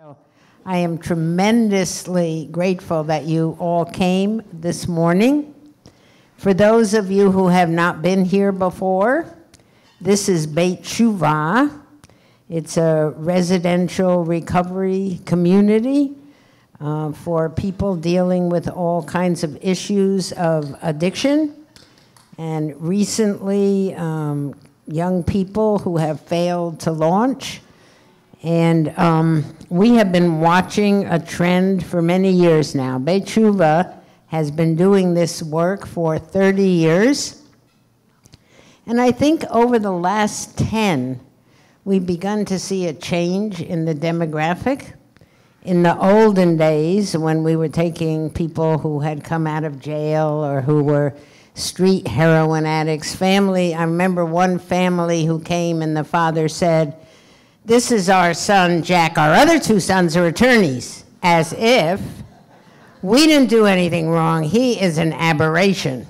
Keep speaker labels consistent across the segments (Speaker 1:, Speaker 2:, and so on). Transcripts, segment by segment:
Speaker 1: So I am tremendously grateful that you all came this morning. For those of you who have not been here before, this is Beit T'Shuvah. It's a residential recovery community uh, for people dealing with all kinds of issues of addiction. And recently, um, young people who have failed to launch. And um, we have been watching a trend for many years now. Beit T'Shuvah has been doing this work for 30 years. And I think over the last 10, we've begun to see a change in the demographic. In the olden days, when we were taking people who had come out of jail or who were street heroin addicts, family, I remember one family who came and the father said, This is our son, Jack. Our other two sons are attorneys, as if we didn't do anything wrong. He is an aberration.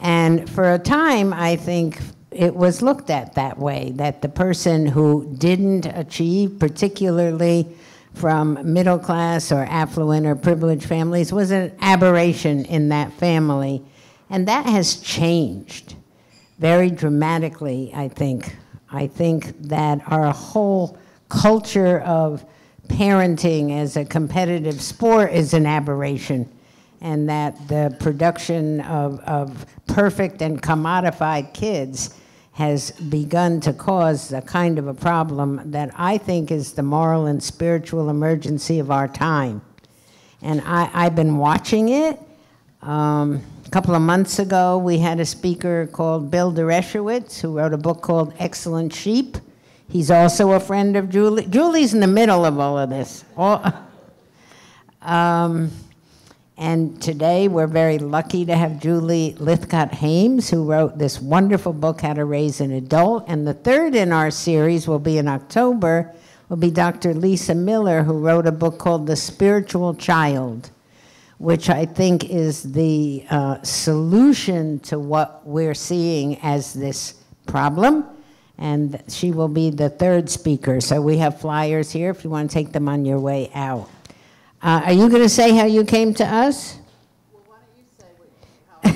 Speaker 1: And for a time, I think it was looked at that way that the person who didn't achieve, particularly from middle class or affluent or privileged families, was an aberration in that family. And that has changed very dramatically, I think. I think that our whole culture of parenting as a competitive sport is an aberration, and that the production of, of perfect and commodified kids has begun to cause a kind of a problem that I think is the moral and spiritual emergency of our time. And I, I've been watching it. Um, couple of months ago, we had a speaker called Bill Deresiewicz who wrote a book called Excellent Sheep. He's also a friend of Julie. Julie's in the middle of all of this. All, um, and today we're very lucky to have Julie Lythcott-Haims, who wrote this wonderful book, How to Raise an Adult. And the third in our series will be in October, will be Dr. Lisa Miller, who wrote a book called The Spiritual Child, which I think is the uh, solution to what we're seeing as this problem. And she will be the third speaker. So we have flyers here if you want to take them on your way out. Uh, are you going to say how you came to us?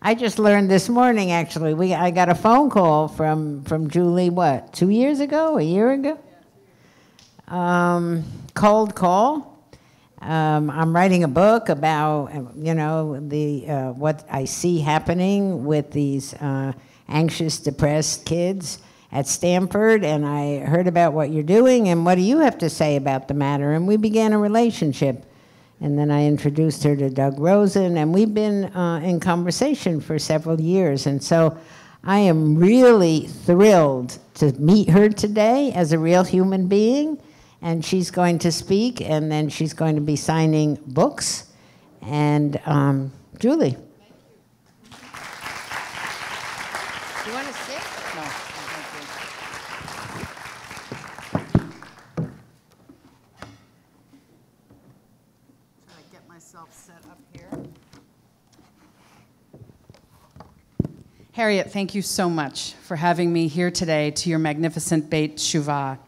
Speaker 1: I just learned this morning, actually. We, I got a phone call from, from Julie, what, two years ago, a year ago? Um, cold call. Um, I'm writing a book about, you know, the, uh, what I see happening with these uh, anxious, depressed kids at Stanford, and I heard about what you're doing, and what do you have to say about the matter? And we began a relationship. And then I introduced her to Doug Rosen, and we've been uh, in conversation for several years. And so I am really thrilled to meet her today as a real human being. And she's going to speak, and then she's going to be signing books. And um, Julie. You want to sit? No.
Speaker 2: Should I get myself set up here? Harriet, thank you so much for having me here today to your magnificent Beit T'Shuvah.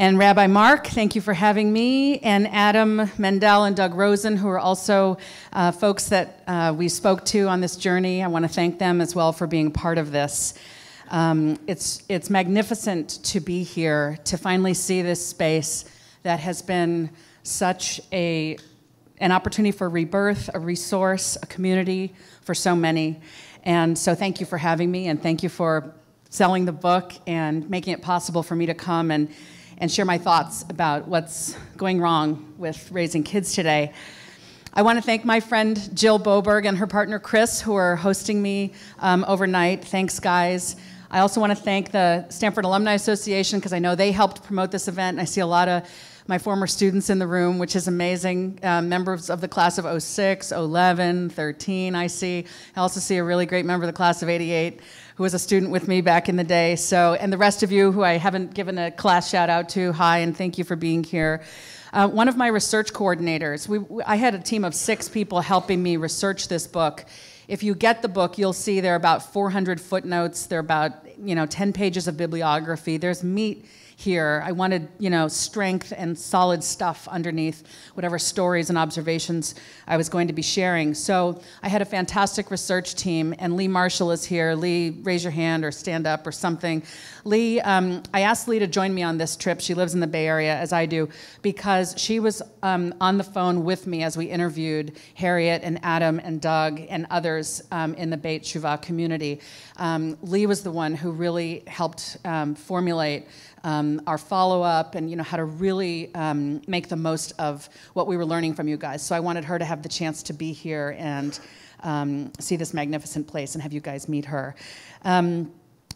Speaker 2: And Rabbi Mark, thank you for having me, and Adam Mendel and Doug Rosen, who are also uh, folks that uh, we spoke to on this journey. I want to thank them as well for being part of this. Um, it's, it's magnificent to be here, to finally see this space that has been such a, an opportunity for rebirth, a resource, a community for so many. And so thank you for having me, and thank you for selling the book and making it possible for me to come and and share my thoughts about what's going wrong with raising kids today. I want to thank my friend Jill Boberg and her partner Chris, who are hosting me um, overnight. Thanks, guys. I also want to thank the Stanford Alumni Association because I know they helped promote this event. I see a lot of my former students in the room, which is amazing. Um, members of the class of 06, 11, 13, I see. I also see a really great member of the class of 88 who was a student with me back in the day. So, and the rest of you who I haven't given a class shout out to, hi, and thank you for being here. Uh, one of my research coordinators, we, I had a team of six people helping me research this book. If you get the book, you'll see there are about 400 footnotes. There are about you know 10 pages of bibliography. There's meat here. I wanted, you know, strength and solid stuff underneath whatever stories and observations I was going to be sharing. So I had a fantastic research team, and Lee Marshall is here. Lee, raise your hand or stand up or something. Lee, um, I asked Lee to join me on this trip. She lives in the Bay Area, as I do, because she was um, on the phone with me as we interviewed Harriet and Adam and Doug and others um, in the Beit T'Shuvah community. Um, Lee was the one who really helped um, formulate um, our follow up and you know how to really um, make the most of what we were learning from you guys. So I wanted her to have the chance to be here and um, see this magnificent place and have you guys meet her. Um,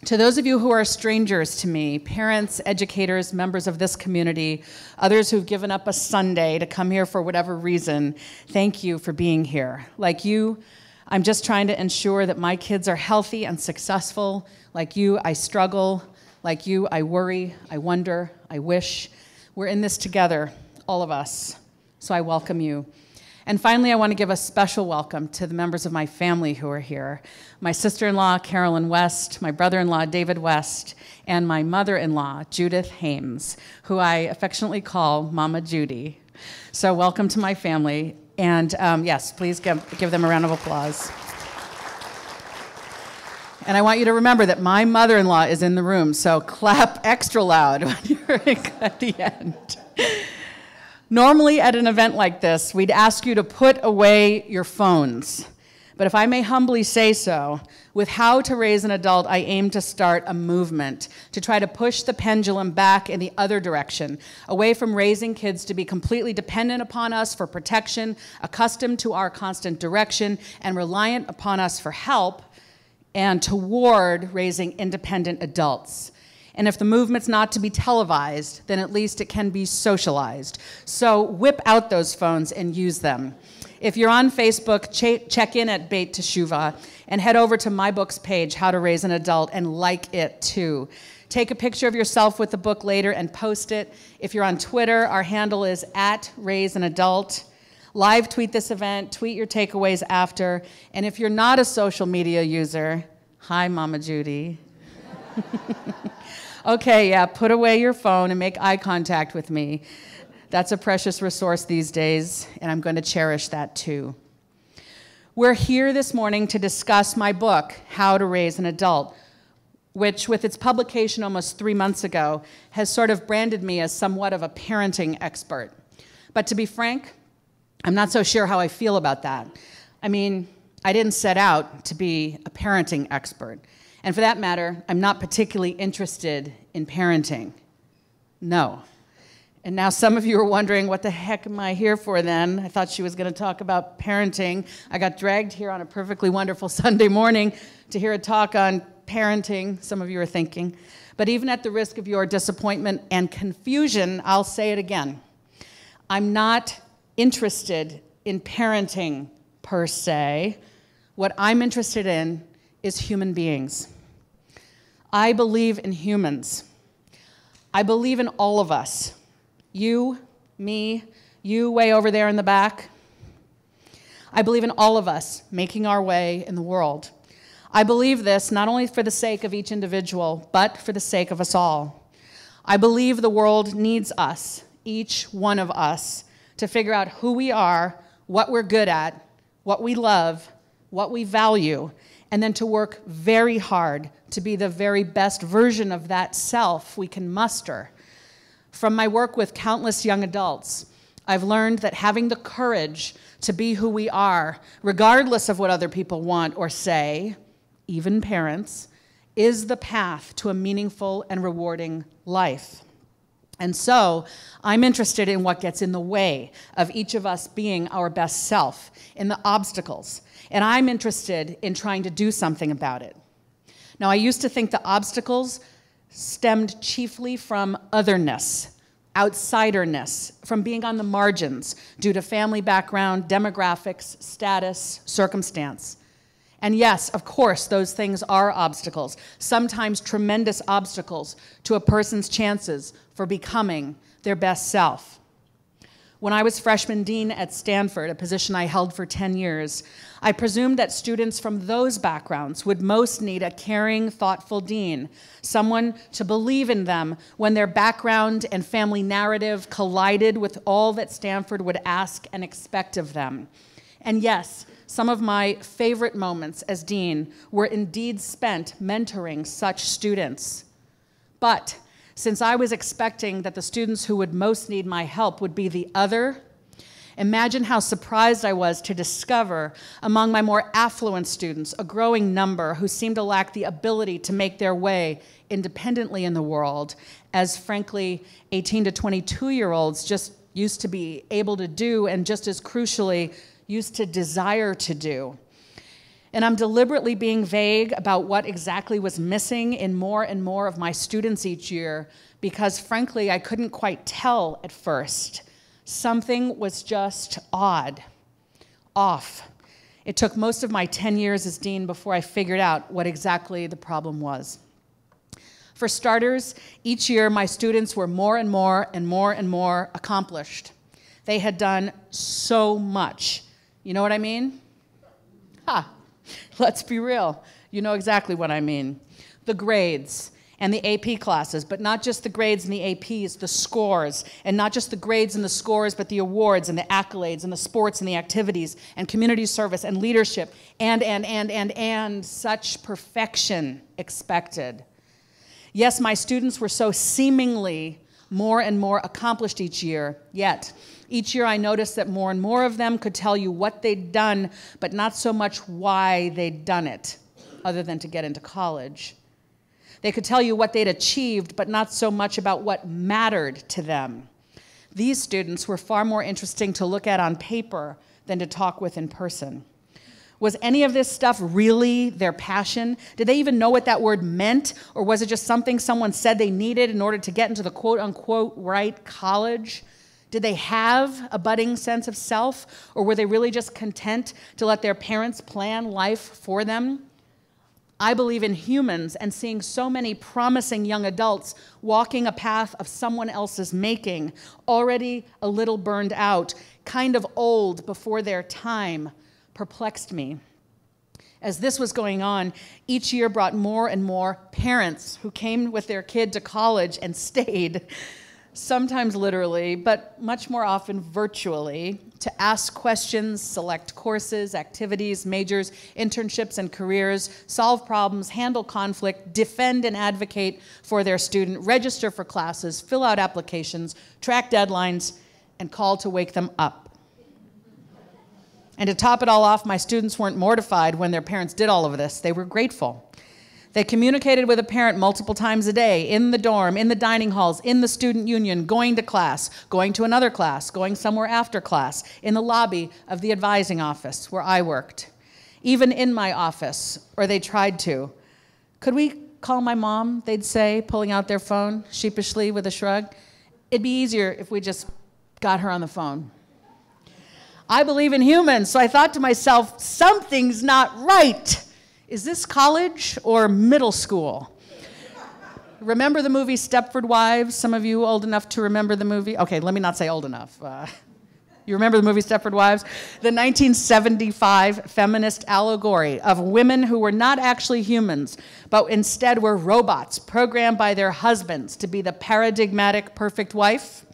Speaker 2: to those of you who are strangers to me, parents, educators, members of this community, others who've given up a Sunday to come here for whatever reason, thank you for being here. Like you, I'm just trying to ensure that my kids are healthy and successful. Like you, I struggle. Like you, I worry, I wonder, I wish. We're in this together, all of us. So I welcome you. And finally, I want to give a special welcome to the members of my family who are here my sister in law, Carolyn West, my brother in law, David West, and my mother in law, Judith Haims, who I affectionately call Mama Judy. So, welcome to my family. And um, yes, please give, give them a round of applause. And I want you to remember that my mother in law is in the room, so clap extra loud when you're at the end. Normally, at an event like this, we'd ask you to put away your phones. But if I may humbly say so, with How to Raise an Adult, I aim to start a movement to try to push the pendulum back in the other direction, away from raising kids to be completely dependent upon us for protection, accustomed to our constant direction, and reliant upon us for help, and toward raising independent adults. And if the movement's not to be televised, then at least it can be socialized. So whip out those phones and use them. If you're on Facebook, ch- check in at Beit T'Shuvah and head over to my book's page, How to Raise an Adult, and like it too. Take a picture of yourself with the book later and post it. If you're on Twitter, our handle is at Raise an Adult. Live tweet this event, tweet your takeaways after. And if you're not a social media user, hi, Mama Judy. okay, yeah, put away your phone and make eye contact with me. That's a precious resource these days, and I'm going to cherish that too. We're here this morning to discuss my book, How to Raise an Adult, which, with its publication almost three months ago, has sort of branded me as somewhat of a parenting expert. But to be frank, I'm not so sure how I feel about that. I mean, I didn't set out to be a parenting expert. And for that matter, I'm not particularly interested in parenting. No. And now some of you are wondering, what the heck am I here for then? I thought she was going to talk about parenting. I got dragged here on a perfectly wonderful Sunday morning to hear a talk on parenting, some of you are thinking. But even at the risk of your disappointment and confusion, I'll say it again. I'm not interested in parenting per se. What I'm interested in is human beings. I believe in humans. I believe in all of us. You, me, you way over there in the back. I believe in all of us making our way in the world. I believe this not only for the sake of each individual, but for the sake of us all. I believe the world needs us, each one of us, to figure out who we are, what we're good at, what we love, what we value, and then to work very hard to be the very best version of that self we can muster. From my work with countless young adults, I've learned that having the courage to be who we are, regardless of what other people want or say, even parents, is the path to a meaningful and rewarding life. And so, I'm interested in what gets in the way of each of us being our best self, in the obstacles. And I'm interested in trying to do something about it. Now, I used to think the obstacles stemmed chiefly from otherness, outsiderness, from being on the margins due to family background, demographics, status, circumstance. And yes, of course, those things are obstacles, sometimes tremendous obstacles to a person's chances for becoming their best self. When I was freshman dean at Stanford, a position I held for 10 years, I presumed that students from those backgrounds would most need a caring, thoughtful dean, someone to believe in them when their background and family narrative collided with all that Stanford would ask and expect of them. And yes, some of my favorite moments as dean were indeed spent mentoring such students. But since I was expecting that the students who would most need my help would be the other, imagine how surprised I was to discover among my more affluent students a growing number who seemed to lack the ability to make their way independently in the world, as frankly, 18 to 22 year olds just used to be able to do, and just as crucially, used to desire to do. And I'm deliberately being vague about what exactly was missing in more and more of my students each year because, frankly, I couldn't quite tell at first. Something was just odd, off. It took most of my 10 years as dean before I figured out what exactly the problem was. For starters, each year my students were more and more and more and more accomplished. They had done so much. You know what I mean? Ha! Let's be real. You know exactly what I mean. The grades and the AP classes, but not just the grades and the APs, the scores, and not just the grades and the scores, but the awards and the accolades and the sports and the activities and community service and leadership and, and, and, and, and such perfection expected. Yes, my students were so seemingly more and more accomplished each year, yet each year I noticed that more and more of them could tell you what they'd done, but not so much why they'd done it, other than to get into college. They could tell you what they'd achieved, but not so much about what mattered to them. These students were far more interesting to look at on paper than to talk with in person. Was any of this stuff really their passion? Did they even know what that word meant? Or was it just something someone said they needed in order to get into the quote unquote right college? Did they have a budding sense of self, or were they really just content to let their parents plan life for them? I believe in humans and seeing so many promising young adults walking a path of someone else's making, already a little burned out, kind of old before their time, perplexed me. As this was going on, each year brought more and more parents who came with their kid to college and stayed sometimes literally, but much more often virtually, to ask questions, select courses, activities, majors, internships, and careers, solve problems, handle conflict, defend and advocate for their student, register for classes, fill out applications, track deadlines, and call to wake them up. And to top it all off, my students weren't mortified when their parents did all of this. They were grateful. They communicated with a parent multiple times a day in the dorm, in the dining halls, in the student union, going to class, going to another class, going somewhere after class, in the lobby of the advising office where I worked, even in my office, or they tried to. Could we call my mom? They'd say, pulling out their phone sheepishly with a shrug. It'd be easier if we just got her on the phone. I believe in humans, so I thought to myself, something's not right. Is this college or middle school? remember the movie Stepford Wives? Some of you old enough to remember the movie? Okay, let me not say old enough. Uh, you remember the movie Stepford Wives? The 1975 feminist allegory of women who were not actually humans, but instead were robots programmed by their husbands to be the paradigmatic perfect wife.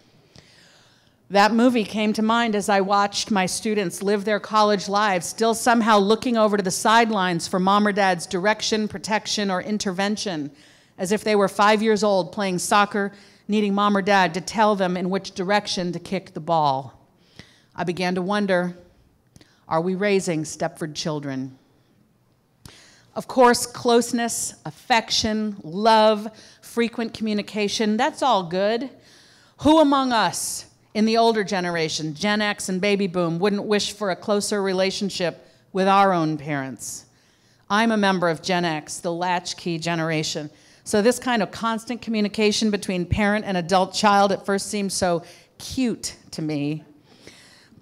Speaker 2: That movie came to mind as I watched my students live their college lives, still somehow looking over to the sidelines for mom or dad's direction, protection, or intervention, as if they were five years old playing soccer, needing mom or dad to tell them in which direction to kick the ball. I began to wonder are we raising Stepford children? Of course, closeness, affection, love, frequent communication, that's all good. Who among us in the older generation, Gen X and baby boom, wouldn't wish for a closer relationship with our own parents. I'm a member of Gen X, the latchkey generation. So, this kind of constant communication between parent and adult child at first seemed so cute to me.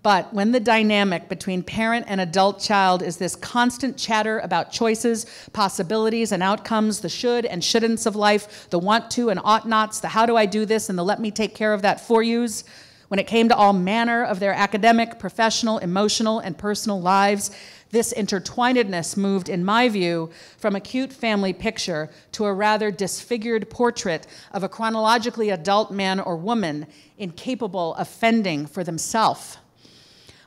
Speaker 2: But when the dynamic between parent and adult child is this constant chatter about choices, possibilities, and outcomes, the should and shouldn'ts of life, the want to and ought nots, the how do I do this, and the let me take care of that for yous, When it came to all manner of their academic, professional, emotional, and personal lives, this intertwinedness moved, in my view, from a cute family picture to a rather disfigured portrait of a chronologically adult man or woman incapable of fending for themselves.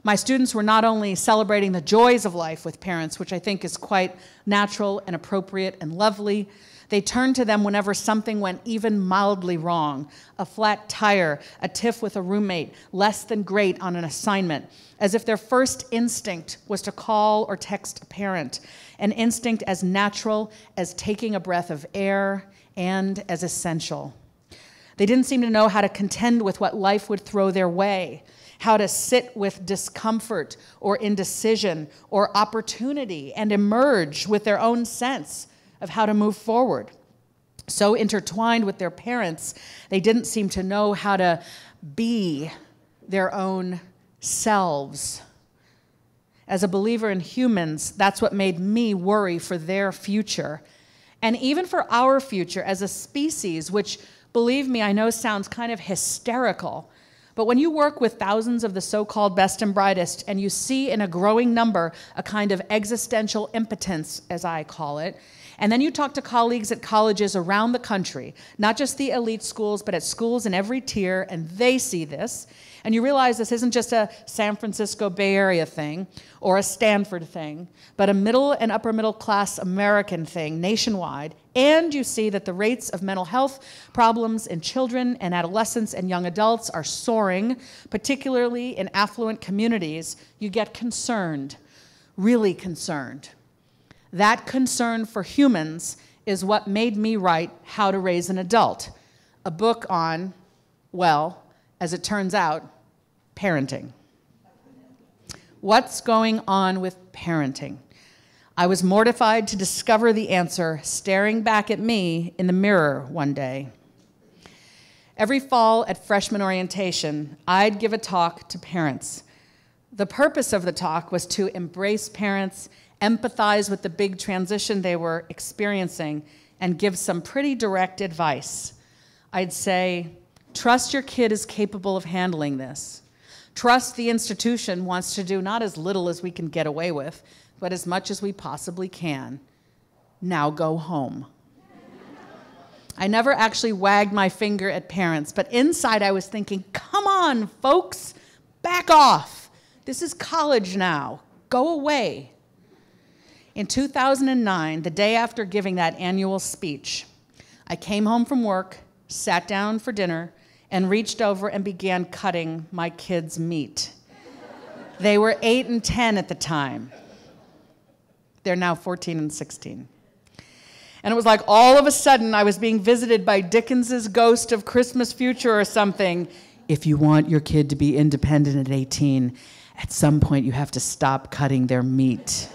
Speaker 2: My students were not only celebrating the joys of life with parents, which I think is quite natural and appropriate and lovely, they turned to them whenever something went even mildly wrong. A flat tire, a tiff with a roommate, less than great on an assignment, as if their first instinct was to call or text a parent, an instinct as natural as taking a breath of air and as essential. They didn't seem to know how to contend with what life would throw their way, how to sit with discomfort or indecision or opportunity and emerge with their own sense of how to move forward. So intertwined with their parents, they didn't seem to know how to be their own selves. As a believer in humans, that's what made me worry for their future. And even for our future as a species, which, believe me, I know sounds kind of hysterical. But when you work with thousands of the so called best and brightest, and you see in a growing number a kind of existential impotence, as I call it, and then you talk to colleagues at colleges around the country, not just the elite schools, but at schools in every tier, and they see this. And you realize this isn't just a San Francisco Bay Area thing or a Stanford thing, but a middle and upper middle class American thing nationwide. And you see that the rates of mental health problems in children and adolescents and young adults are soaring, particularly in affluent communities. You get concerned, really concerned. That concern for humans is what made me write How to Raise an Adult, a book on, well, as it turns out, parenting. What's going on with parenting? I was mortified to discover the answer staring back at me in the mirror one day. Every fall at freshman orientation, I'd give a talk to parents. The purpose of the talk was to embrace parents empathize with the big transition they were experiencing, and give some pretty direct advice. I'd say, trust your kid is capable of handling this. Trust the institution wants to do not as little as we can get away with, but as much as we possibly can. Now go home. I never actually wagged my finger at parents, but inside I was thinking, come on, folks, back off. This is college now. Go away. In 2009, the day after giving that annual speech, I came home from work, sat down for dinner, and reached over and began cutting my kids' meat. they were 8 and 10 at the time. They're now 14 and 16. And it was like all of a sudden I was being visited by Dickens's ghost of Christmas future or something. If you want your kid to be independent at 18, at some point you have to stop cutting their meat.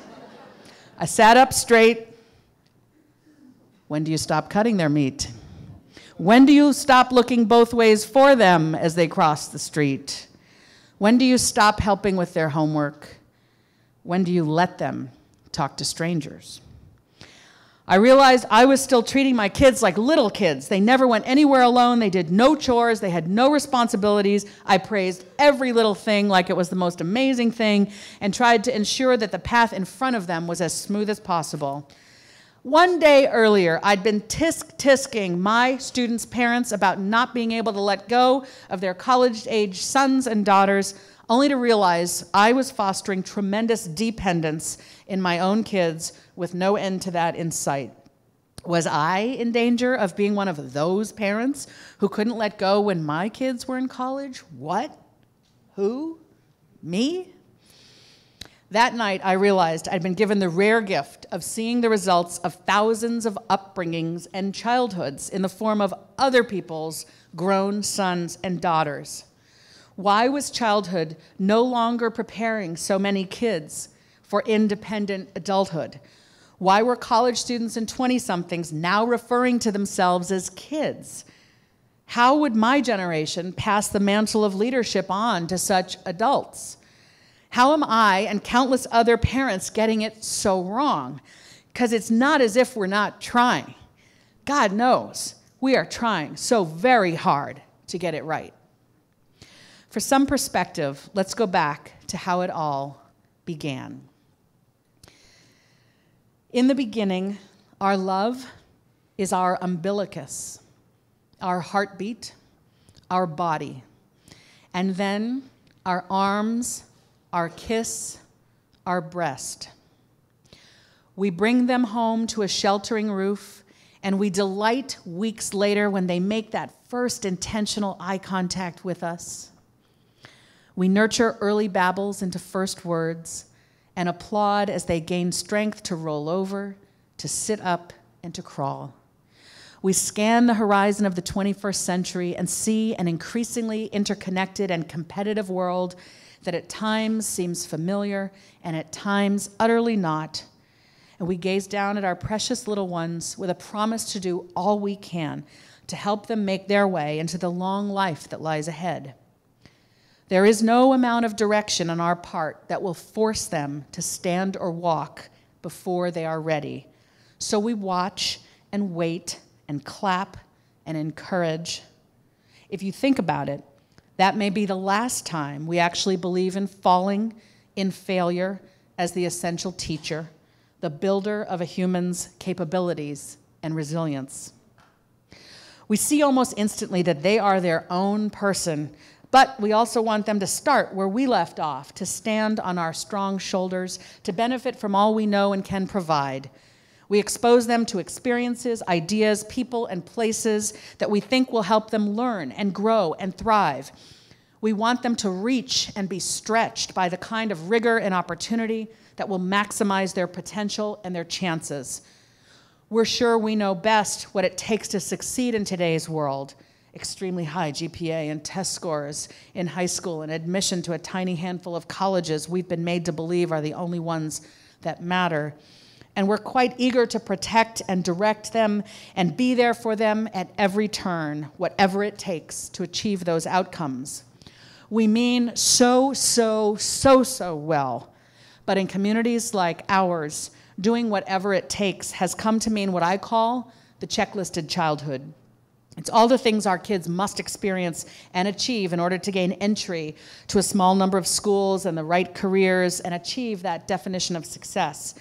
Speaker 2: I sat up straight. When do you stop cutting their meat? When do you stop looking both ways for them as they cross the street? When do you stop helping with their homework? When do you let them talk to strangers? I realized I was still treating my kids like little kids. They never went anywhere alone. They did no chores. They had no responsibilities. I praised every little thing like it was the most amazing thing and tried to ensure that the path in front of them was as smooth as possible. One day earlier, I'd been tisk tisking my students' parents about not being able to let go of their college age sons and daughters, only to realize I was fostering tremendous dependence in my own kids with no end to that in sight. Was I in danger of being one of those parents who couldn't let go when my kids were in college? What? Who? Me? That night, I realized I'd been given the rare gift of seeing the results of thousands of upbringings and childhoods in the form of other people's grown sons and daughters. Why was childhood no longer preparing so many kids for independent adulthood? Why were college students and 20 somethings now referring to themselves as kids? How would my generation pass the mantle of leadership on to such adults? How am I and countless other parents getting it so wrong? Because it's not as if we're not trying. God knows we are trying so very hard to get it right. For some perspective, let's go back to how it all began. In the beginning, our love is our umbilicus, our heartbeat, our body, and then our arms, our kiss, our breast. We bring them home to a sheltering roof, and we delight weeks later when they make that first intentional eye contact with us. We nurture early babbles into first words and applaud as they gain strength to roll over, to sit up, and to crawl. We scan the horizon of the 21st century and see an increasingly interconnected and competitive world that at times seems familiar and at times utterly not. And we gaze down at our precious little ones with a promise to do all we can to help them make their way into the long life that lies ahead. There is no amount of direction on our part that will force them to stand or walk before they are ready. So we watch and wait and clap and encourage. If you think about it, that may be the last time we actually believe in falling, in failure as the essential teacher, the builder of a human's capabilities and resilience. We see almost instantly that they are their own person but we also want them to start where we left off, to stand on our strong shoulders, to benefit from all we know and can provide. We expose them to experiences, ideas, people, and places that we think will help them learn and grow and thrive. We want them to reach and be stretched by the kind of rigor and opportunity that will maximize their potential and their chances. We're sure we know best what it takes to succeed in today's world extremely high GPA and test scores in high school and admission to a tiny handful of colleges we've been made to believe are the only ones that matter. And we're quite eager to protect and direct them and be there for them at every turn, whatever it takes to achieve those outcomes. We mean so, so, so, so well. But in communities like ours, doing whatever it takes has come to mean what I call the checklisted childhood. It's all the things our kids must experience and achieve in order to gain entry to a small number of schools and the right careers and achieve that definition of success.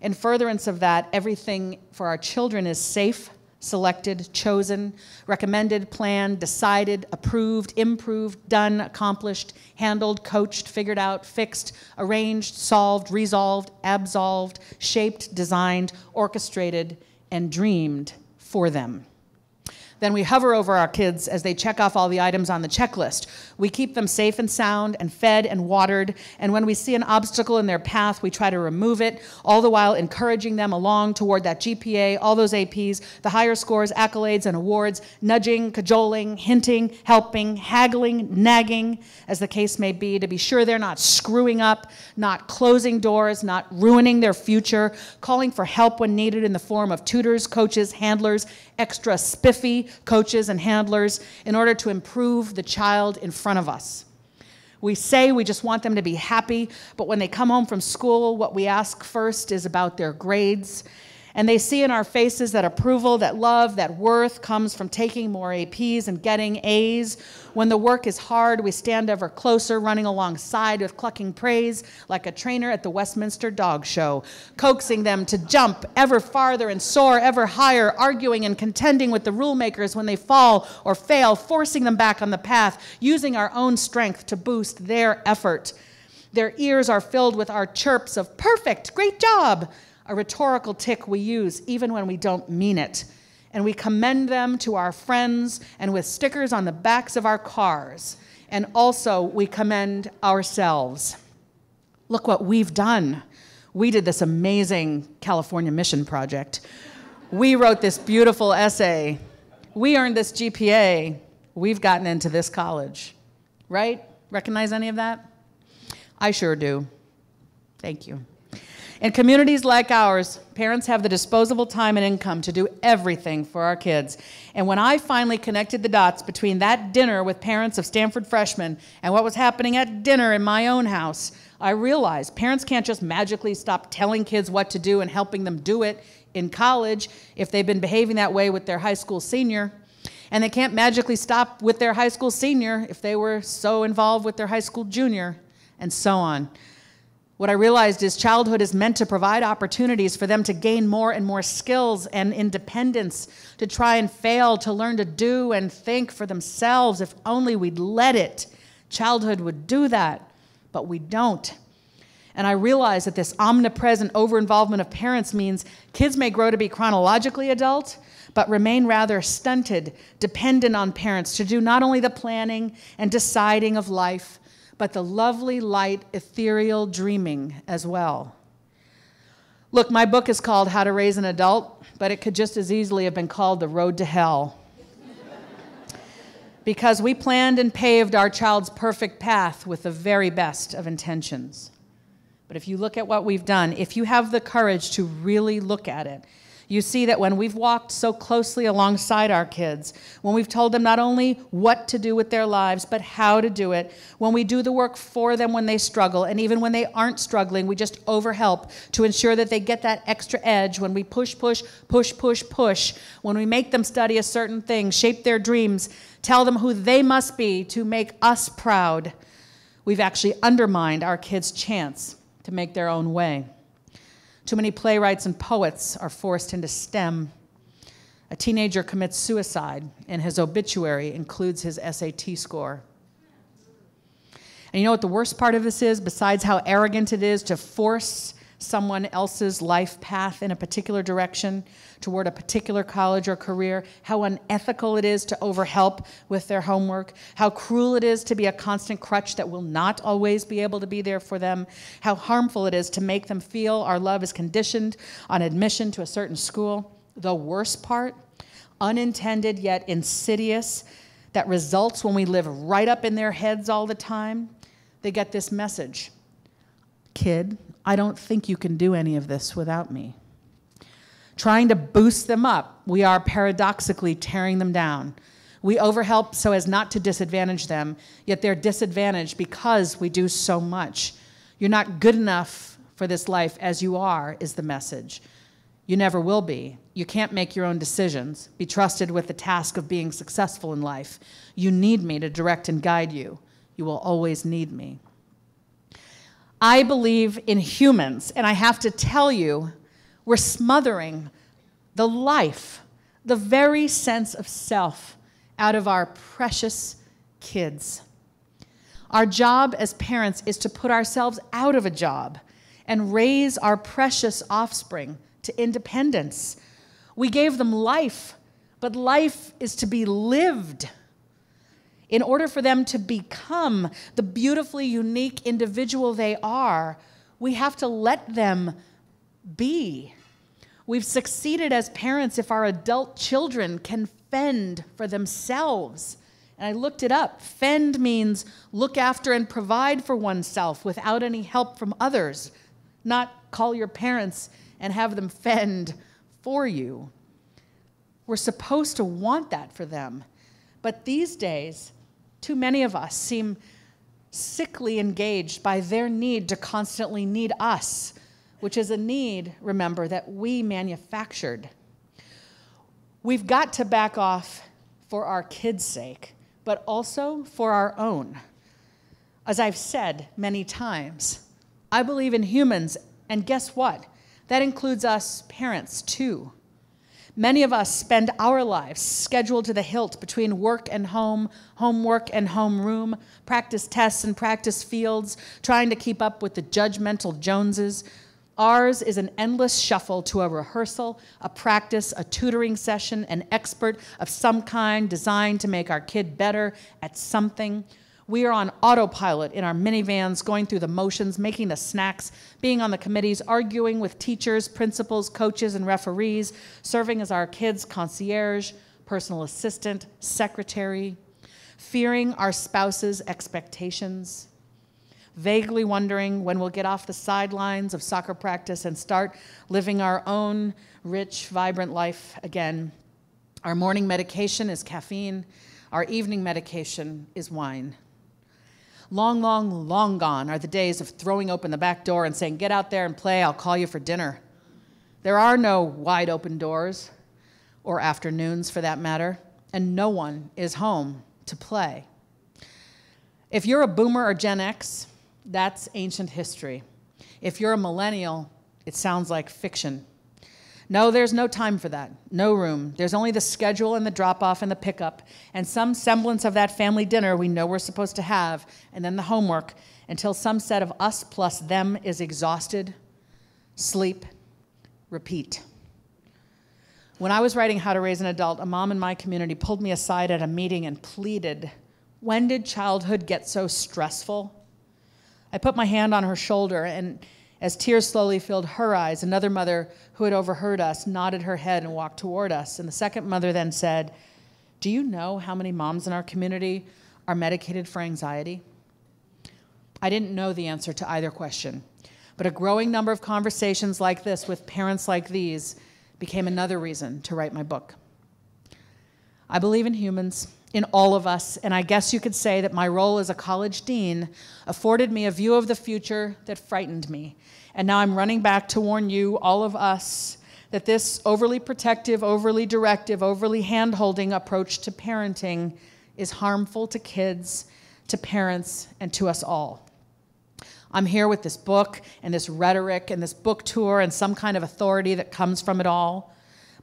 Speaker 2: In furtherance of that, everything for our children is safe, selected, chosen, recommended, planned, decided, approved, improved, done, accomplished, handled, coached, figured out, fixed, arranged, solved, resolved, absolved, shaped, designed, orchestrated, and dreamed for them. Then we hover over our kids as they check off all the items on the checklist. We keep them safe and sound and fed and watered. And when we see an obstacle in their path, we try to remove it, all the while encouraging them along toward that GPA, all those APs, the higher scores, accolades, and awards, nudging, cajoling, hinting, helping, haggling, nagging, as the case may be, to be sure they're not screwing up, not closing doors, not ruining their future, calling for help when needed in the form of tutors, coaches, handlers, extra spiffy coaches and handlers in order to improve the child in front of us. We say we just want them to be happy, but when they come home from school, what we ask first is about their grades and they see in our faces that approval, that love, that worth comes from taking more APs and getting A's. When the work is hard, we stand ever closer, running alongside with clucking praise like a trainer at the Westminster Dog Show, coaxing them to jump ever farther and soar ever higher, arguing and contending with the rule makers when they fall or fail, forcing them back on the path, using our own strength to boost their effort. Their ears are filled with our chirps of perfect, great job a rhetorical tick we use even when we don't mean it. And we commend them to our friends and with stickers on the backs of our cars. And also, we commend ourselves. Look what we've done. We did this amazing California mission project. We wrote this beautiful essay. We earned this GPA. We've gotten into this college. Right? Recognize any of that? I sure do. Thank you. In communities like ours, parents have the disposable time and income to do everything for our kids. And when I finally connected the dots between that dinner with parents of Stanford freshmen and what was happening at dinner in my own house, I realized parents can't just magically stop telling kids what to do and helping them do it in college if they've been behaving that way with their high school senior. And they can't magically stop with their high school senior if they were so involved with their high school junior, and so on. What I realized is childhood is meant to provide opportunities for them to gain more and more skills and independence, to try and fail, to learn to do and think for themselves. If only we'd let it, childhood would do that, but we don't. And I realize that this omnipresent overinvolvement of parents means kids may grow to be chronologically adult, but remain rather stunted, dependent on parents to do not only the planning and deciding of life, but the lovely, light, ethereal dreaming as well. Look, my book is called How to Raise an Adult, but it could just as easily have been called The Road to Hell. because we planned and paved our child's perfect path with the very best of intentions. But if you look at what we've done, if you have the courage to really look at it, you see that when we've walked so closely alongside our kids, when we've told them not only what to do with their lives, but how to do it, when we do the work for them when they struggle, and even when they aren't struggling, we just overhelp to ensure that they get that extra edge when we push, push, push, push, push, when we make them study a certain thing, shape their dreams, tell them who they must be to make us proud, we've actually undermined our kids' chance to make their own way. Too many playwrights and poets are forced into STEM. A teenager commits suicide, and his obituary includes his SAT score. And you know what the worst part of this is, besides how arrogant it is to force someone else's life path in a particular direction toward a particular college or career, how unethical it is to overhelp with their homework, how cruel it is to be a constant crutch that will not always be able to be there for them, how harmful it is to make them feel our love is conditioned on admission to a certain school. The worst part, unintended yet insidious, that results when we live right up in their heads all the time, they get this message Kid, I don't think you can do any of this without me. Trying to boost them up, we are paradoxically tearing them down. We overhelp so as not to disadvantage them, yet they're disadvantaged because we do so much. You're not good enough for this life as you are, is the message. You never will be. You can't make your own decisions. Be trusted with the task of being successful in life. You need me to direct and guide you. You will always need me. I believe in humans, and I have to tell you, we're smothering the life, the very sense of self out of our precious kids. Our job as parents is to put ourselves out of a job and raise our precious offspring to independence. We gave them life, but life is to be lived in order for them to become the beautifully unique individual they are, we have to let them be. We've succeeded as parents if our adult children can fend for themselves. And I looked it up. Fend means look after and provide for oneself without any help from others, not call your parents and have them fend for you. We're supposed to want that for them. But these days, too many of us seem sickly engaged by their need to constantly need us, which is a need, remember, that we manufactured. We've got to back off for our kids' sake, but also for our own. As I've said many times, I believe in humans, and guess what? That includes us parents too. Many of us spend our lives scheduled to the hilt between work and home, homework and homeroom, practice tests and practice fields, trying to keep up with the judgmental Joneses. Ours is an endless shuffle to a rehearsal, a practice, a tutoring session, an expert of some kind designed to make our kid better at something. We are on autopilot in our minivans, going through the motions, making the snacks, being on the committees, arguing with teachers, principals, coaches, and referees, serving as our kids' concierge, personal assistant, secretary, fearing our spouse's expectations, vaguely wondering when we'll get off the sidelines of soccer practice and start living our own rich, vibrant life again. Our morning medication is caffeine, our evening medication is wine. Long, long, long gone are the days of throwing open the back door and saying, Get out there and play, I'll call you for dinner. There are no wide open doors, or afternoons for that matter. and no one is home to play. If you're a boomer or Gen X, that's ancient history. If you're a millennial, it sounds like fiction. No, there's no time for that. No room. There's only the schedule and the drop off and the pickup, and some semblance of that family dinner we know we're supposed to have, and then the homework until some set of us plus them is exhausted. Sleep, repeat. When I was writing How to Raise an Adult, a mom in my community pulled me aside at a meeting and pleaded, When did childhood get so stressful? I put my hand on her shoulder, and as tears slowly filled her eyes, another mother who had overheard us nodded her head and walked toward us. And the second mother then said, Do you know how many moms in our community are medicated for anxiety? I didn't know the answer to either question, but a growing number of conversations like this with parents like these became another reason to write my book. I believe in humans in all of us, and I guess you could say that my role as a college dean afforded me a view of the future that frightened me. And now I'm running back to warn you, all of us, that this overly protective, overly directive, overly hand holding approach to parenting is harmful to kids, to parents, and to us all. I'm here with this book and this rhetoric and this book tour and some kind of authority that comes from it all.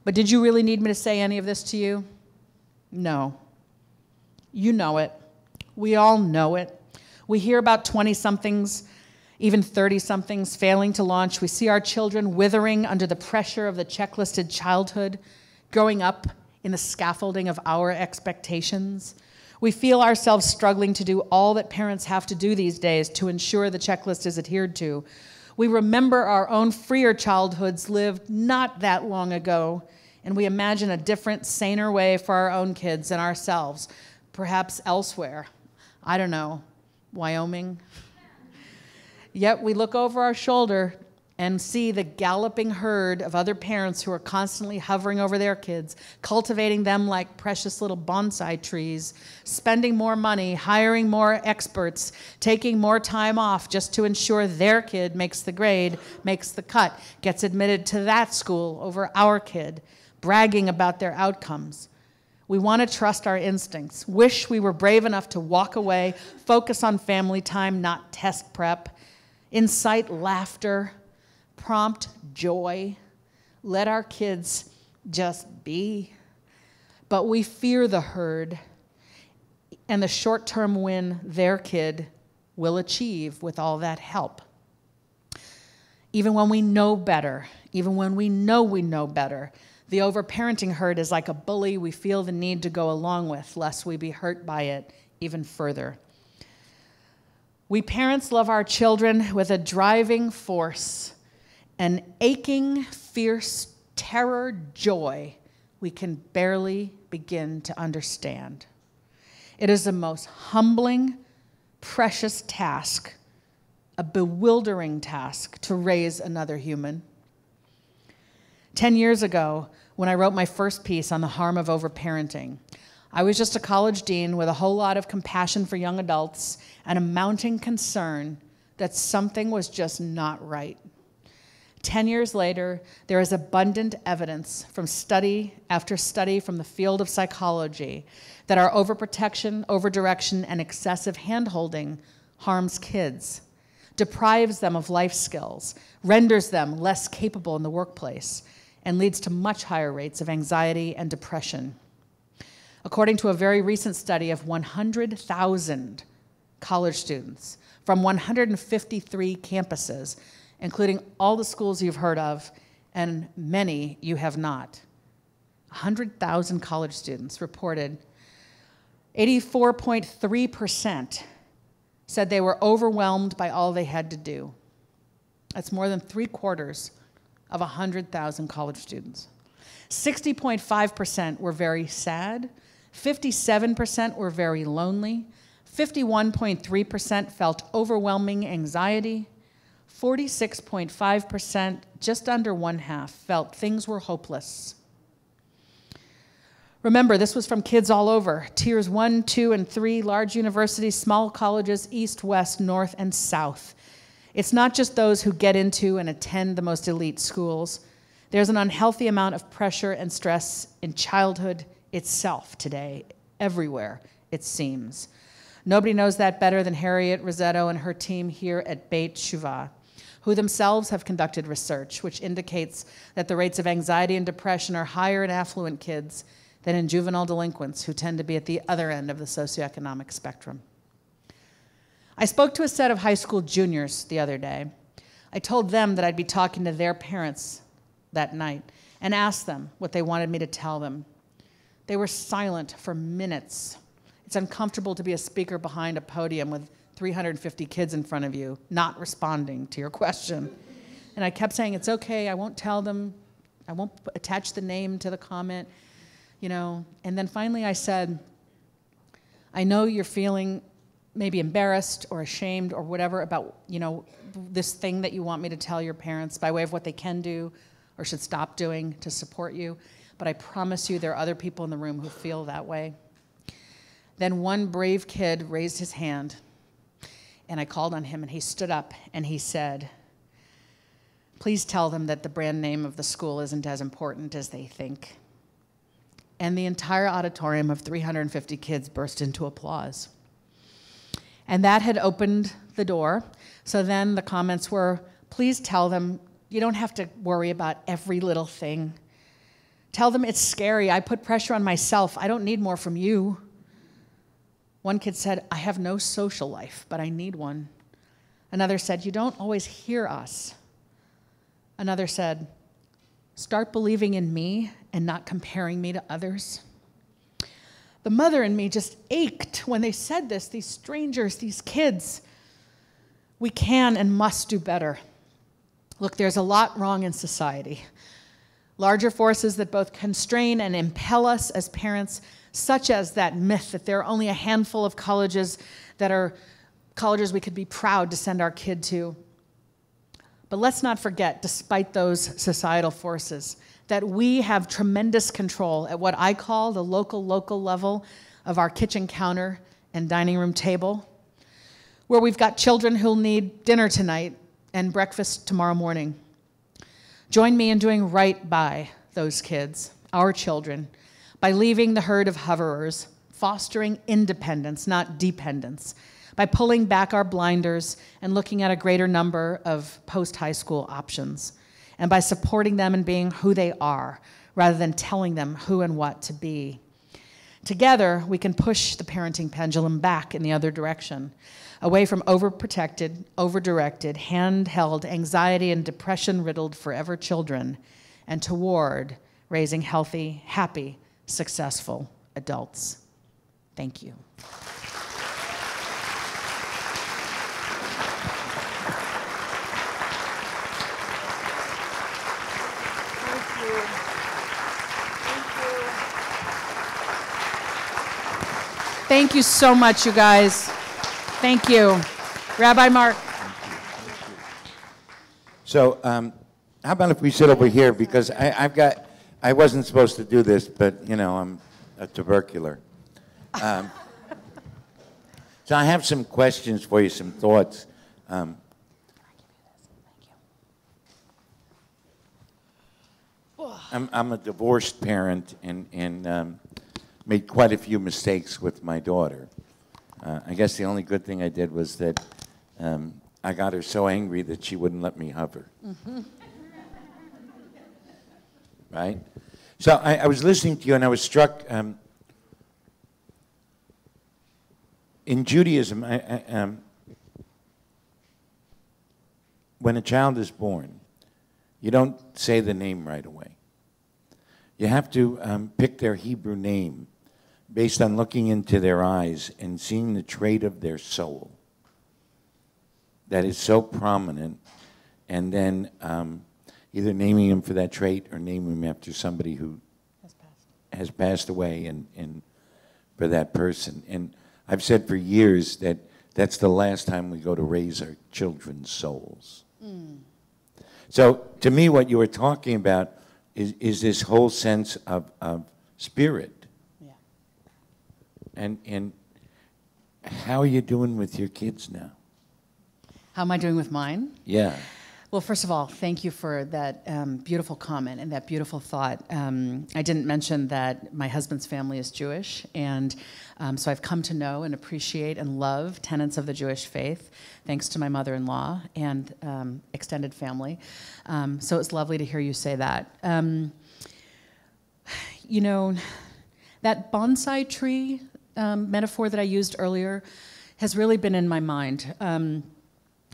Speaker 2: But did you really need me to say any of this to you? No. You know it. We all know it. We hear about 20 somethings, even 30 somethings failing to launch. We see our children withering under the pressure of the checklisted childhood, growing up in the scaffolding of our expectations. We feel ourselves struggling to do all that parents have to do these days to ensure the checklist is adhered to. We remember our own freer childhoods lived not that long ago, and we imagine a different, saner way for our own kids and ourselves perhaps elsewhere. I don't know, Wyoming. Yet we look over our shoulder and see the galloping herd of other parents who are constantly hovering over their kids, cultivating them like precious little bonsai trees, spending more money, hiring more experts, taking more time off just to ensure their kid makes the grade, makes the cut, gets admitted to that school over our kid, bragging about their outcomes. We want to trust our instincts, wish we were brave enough to walk away, focus on family time, not test prep, incite laughter, prompt joy, let our kids just be. But we fear the herd and the short term win their kid will achieve with all that help. Even when we know better, even when we know we know better, the overparenting herd is like a bully we feel the need to go along with, lest we be hurt by it even further. We parents love our children with a driving force, an aching, fierce terror joy we can barely begin to understand. It is the most humbling, precious task, a bewildering task to raise another human. Ten years ago, when I wrote my first piece on the harm of overparenting, I was just a college dean with a whole lot of compassion for young adults and a mounting concern that something was just not right. Ten years later, there is abundant evidence from study after study from the field of psychology that our overprotection, overdirection, and excessive handholding harms kids, deprives them of life skills, renders them less capable in the workplace, and leads to much higher rates of anxiety and depression. According to a very recent study of 100,000 college students from 153 campuses, including all the schools you've heard of and many you have not, 100,000 college students reported 84.3% said they were overwhelmed by all they had to do. That's more than three quarters of 100,000 college students. 60.5% were very sad, 57% were very lonely, 51.3% felt overwhelming anxiety, 46.5%, just under one half, felt things were hopeless. Remember, this was from kids all over tiers one, two, and three, large universities, small colleges, east, west, north, and south. It's not just those who get into and attend the most elite schools. There's an unhealthy amount of pressure and stress in childhood, itself today, everywhere, it seems. Nobody knows that better than Harriet Rosetto and her team here at Beit T'Shuvah, who themselves have conducted research which indicates that the rates of anxiety and depression are higher in affluent kids than in juvenile delinquents who tend to be at the other end of the socioeconomic spectrum. I spoke to a set of high school juniors the other day. I told them that I'd be talking to their parents that night and asked them what they wanted me to tell them. They were silent for minutes. It's uncomfortable to be a speaker behind a podium with 350 kids in front of you, not responding to your question. And I kept saying, It's okay, I won't tell them, I won't attach the name to the comment, you know. And then finally I said, I know you're feeling maybe embarrassed or ashamed or whatever about, you know, this thing that you want me to tell your parents by way of what they can do or should stop doing to support you. But I promise you there are other people in the room who feel that way. Then one brave kid raised his hand, and I called on him, and he stood up and he said, Please tell them that the brand name of the school isn't as important as they think. And the entire auditorium of 350 kids burst into applause. And that had opened the door. So then the comments were please tell them you don't have to worry about every little thing. Tell them it's scary. I put pressure on myself. I don't need more from you. One kid said, I have no social life, but I need one. Another said, You don't always hear us. Another said, Start believing in me and not comparing me to others. The mother in me just ached when they said this, these strangers, these kids. We can and must do better. Look, there's a lot wrong in society. Larger forces that both constrain and impel us as parents, such as that myth that there are only a handful of colleges that are colleges we could be proud to send our kid to. But let's not forget, despite those societal forces, that we have tremendous control at what I call the local, local level of our kitchen counter and dining room table, where we've got children who'll need dinner tonight and breakfast tomorrow morning. Join me in doing right by those kids, our children, by leaving the herd of hoverers, fostering independence, not dependence, by pulling back our blinders and looking at a greater number of post high school options and by supporting them and being who they are rather than telling them who and what to be. Together, we can push the parenting pendulum back in the other direction, away from overprotected, overdirected, handheld, anxiety and depression riddled forever children, and toward raising healthy, happy, successful adults. Thank you. Thank you so much, you guys. Thank you. Rabbi Mark.
Speaker 3: So, um, how about if we sit over here? Because I, I've got, I wasn't supposed to do this, but, you know, I'm a tubercular. Um, so I have some questions for you, some thoughts. Um, I'm, I'm a divorced parent, and, and um, made quite a few mistakes with my daughter. Uh, I guess the only good thing I did was that um, I got her so angry that she wouldn't let me hover. Mm-hmm. right? So I, I, was listening to you and I was struck. Um, in Judaism, I, I, um, when a child is born, you don't say the name right away. You have to um, pick their Hebrew name based on looking into their eyes and seeing the trait of their soul that is so prominent, and then um, either naming him for that trait or naming him after somebody who has passed, has passed away and, and for that person. And I've said for years that that's the last time we go to raise our children's souls. Mm. So to me, what you were talking about is, is this whole sense of, of spirit and, and how are you doing with your kids now?
Speaker 2: How am I doing with mine?
Speaker 3: Yeah.
Speaker 2: Well, first of all, thank you for that um, beautiful comment and that beautiful thought. Um, I didn't mention that my husband's family is Jewish, and um, so I've come to know and appreciate and love tenets of the Jewish faith, thanks to my mother in law and um, extended family. Um, so it's lovely to hear you say that. Um, you know, that bonsai tree metaphor that I used earlier has really been in my mind.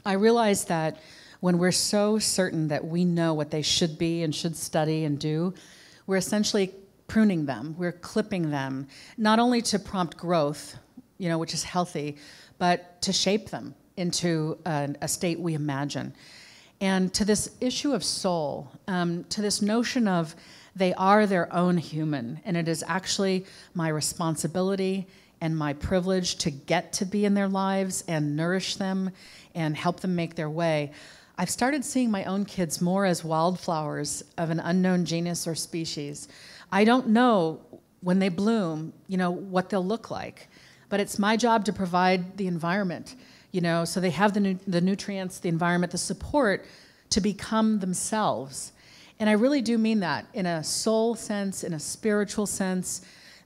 Speaker 2: I realize that when we're so certain that we know what they should be and should study and do, we're essentially pruning them, we're clipping them, not only to prompt growth, you know, which is healthy, but to shape them into a, a state we imagine. And to this issue of soul, um, to this notion of they are their own human, and it is actually my responsibility and my privilege to get to be in their lives and nourish them and help them make their way. I've started seeing my own kids more as wildflowers of an unknown genus or species. I don't know when they bloom, you know, what they'll look like, but it's my job to provide the environment, you know, so they have the, nu- the nutrients, the environment, the support to become themselves. And I really do mean that in a soul sense, in a spiritual sense.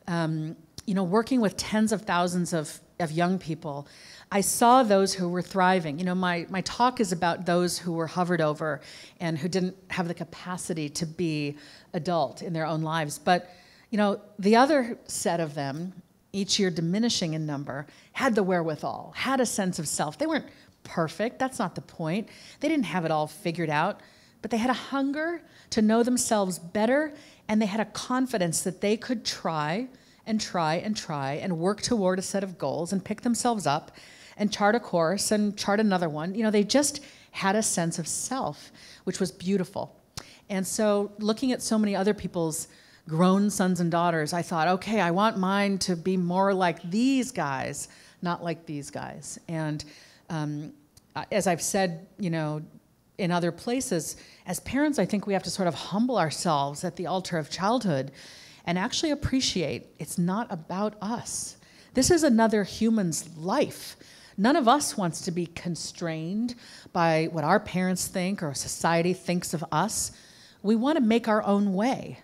Speaker 2: Um, you know, working with tens of thousands of, of young people, I saw those who were thriving. You know, my, my talk is about those who were hovered over and who didn't have the capacity to be adult in their own lives. But, you know, the other set of them, each year diminishing in number, had the wherewithal, had a sense of self. They weren't perfect, that's not the point. They didn't have it all figured out, but they had a hunger to know themselves better, and they had a confidence that they could try and try and try and work toward a set of goals and pick themselves up and chart a course and chart another one. You know, they just had a sense of self, which was beautiful. And so, looking at so many other people's grown sons and daughters, I thought, okay, I want mine to be more like these guys, not like these guys. And um, as I've said, you know, in other places, as parents, I think we have to sort of humble ourselves at the altar of childhood and actually appreciate it's not about us. This is another human's life. None of us wants to be constrained by what our parents think or society thinks of us. We want to make our own way.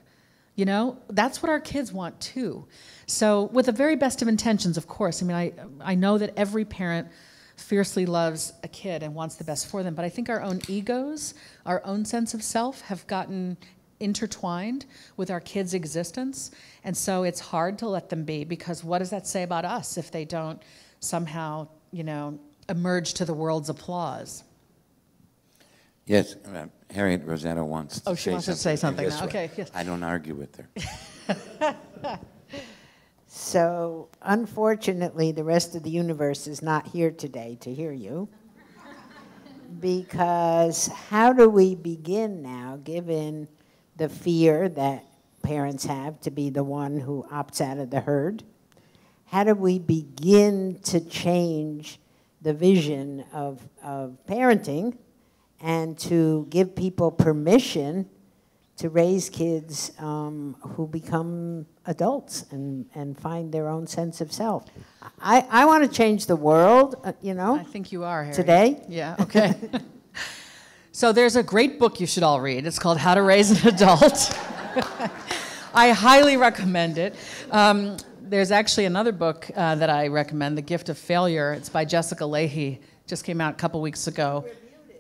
Speaker 2: You know, that's what our kids want too. So, with the very best of intentions, of course. I mean, I, I know that every parent fiercely loves a kid and wants the best for them, but I think our own egos, our own sense of self, have gotten intertwined with our kids' existence. And so it's hard to let them be because what does that say about us if they don't somehow you know, emerge to the world's applause.
Speaker 3: Yes, uh, Harriet Rosetto wants to
Speaker 2: oh, she
Speaker 3: say
Speaker 2: wants
Speaker 3: something.
Speaker 2: to say something
Speaker 3: now.
Speaker 2: Okay, yes.
Speaker 3: I don't argue with her.
Speaker 1: so, unfortunately, the rest of the universe is not here today to hear you. because how do we begin now, given the fear that parents have to be the one who opts out of the herd? how do we begin to change the vision of, of parenting and to give people permission to raise kids um, who become adults and, and find their own sense of self. I, I want to change the world, uh, you know.
Speaker 2: I think you are, Harry.
Speaker 1: Today?
Speaker 2: Yeah, okay. so there's a great book you should all read. It's called How to Raise an Adult. I highly recommend it. Um, there's actually another book uh, that I recommend, The Gift of Failure. It's by Jessica Lahey. Just came out a couple weeks ago.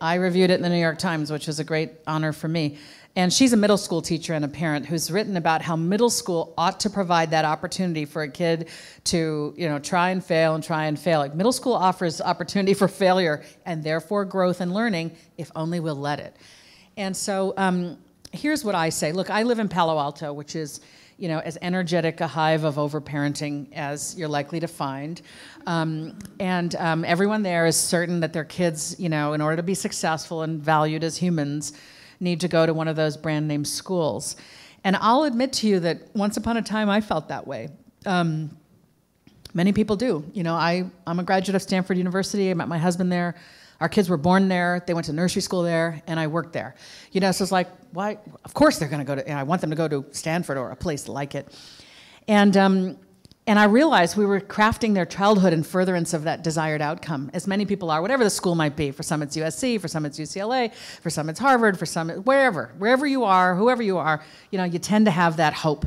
Speaker 2: I reviewed it in the New York Times, which is a great honor for me. And she's a middle school teacher and a parent who's written about how middle school ought to provide that opportunity for a kid to, you know, try and fail and try and fail. Like middle school offers opportunity for failure and therefore growth and learning if only we'll let it. And so um, here's what I say. Look, I live in Palo Alto, which is you know, as energetic a hive of overparenting as you're likely to find. Um, and um, everyone there is certain that their kids, you know, in order to be successful and valued as humans, need to go to one of those brand name schools. And I'll admit to you that once upon a time I felt that way. Um, many people do. You know, I, I'm a graduate of Stanford University. I met my husband there. Our kids were born there. They went to nursery school there, and I worked there. You know, so it's like, why? Of course they're going to go to. I want them to go to Stanford or a place like it. And um, And I realized we were crafting their childhood in furtherance of that desired outcome, as many people are, whatever the school might be. For some, it's USC, for some, it's UCLA, for some, it's Harvard, for some, wherever, wherever you are, whoever you are, you know, you tend to have that hope.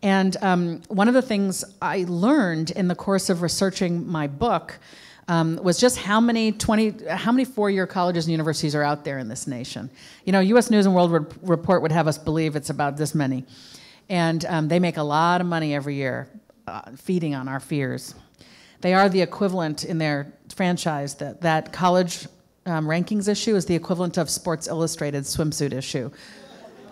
Speaker 2: And um, one of the things I learned in the course of researching my book um, was just how many 20, how many four-year colleges and universities are out there in this nation. You know, U.S. News and World Report would have us believe it's about this many, and um, they make a lot of money every year uh, feeding on our fears. They are the equivalent in their franchise that that college um, rankings issue is the equivalent of Sports Illustrated swimsuit issue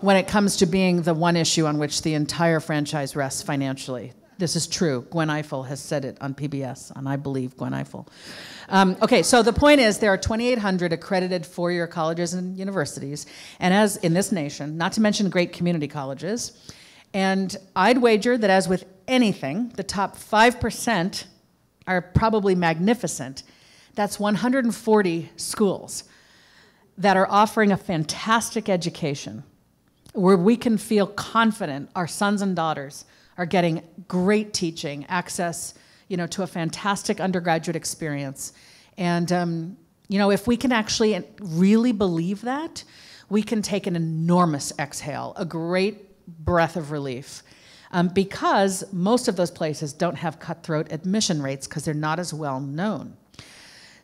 Speaker 2: when it comes to being the one issue on which the entire franchise rests financially. This is true. Gwen Ifill has said it on PBS, and I believe Gwen Ifill. Um, okay, so the point is there are 2,800 accredited four year colleges and universities, and as in this nation, not to mention great community colleges. And I'd wager that, as with anything, the top 5% are probably magnificent. That's 140 schools that are offering a fantastic education where we can feel confident our sons and daughters are getting great teaching, access, you know, to a fantastic undergraduate experience. And, um, you know, if we can actually really believe that, we can take an enormous exhale, a great breath of relief. Um, because most of those places don't have cutthroat admission rates because they're not as well known.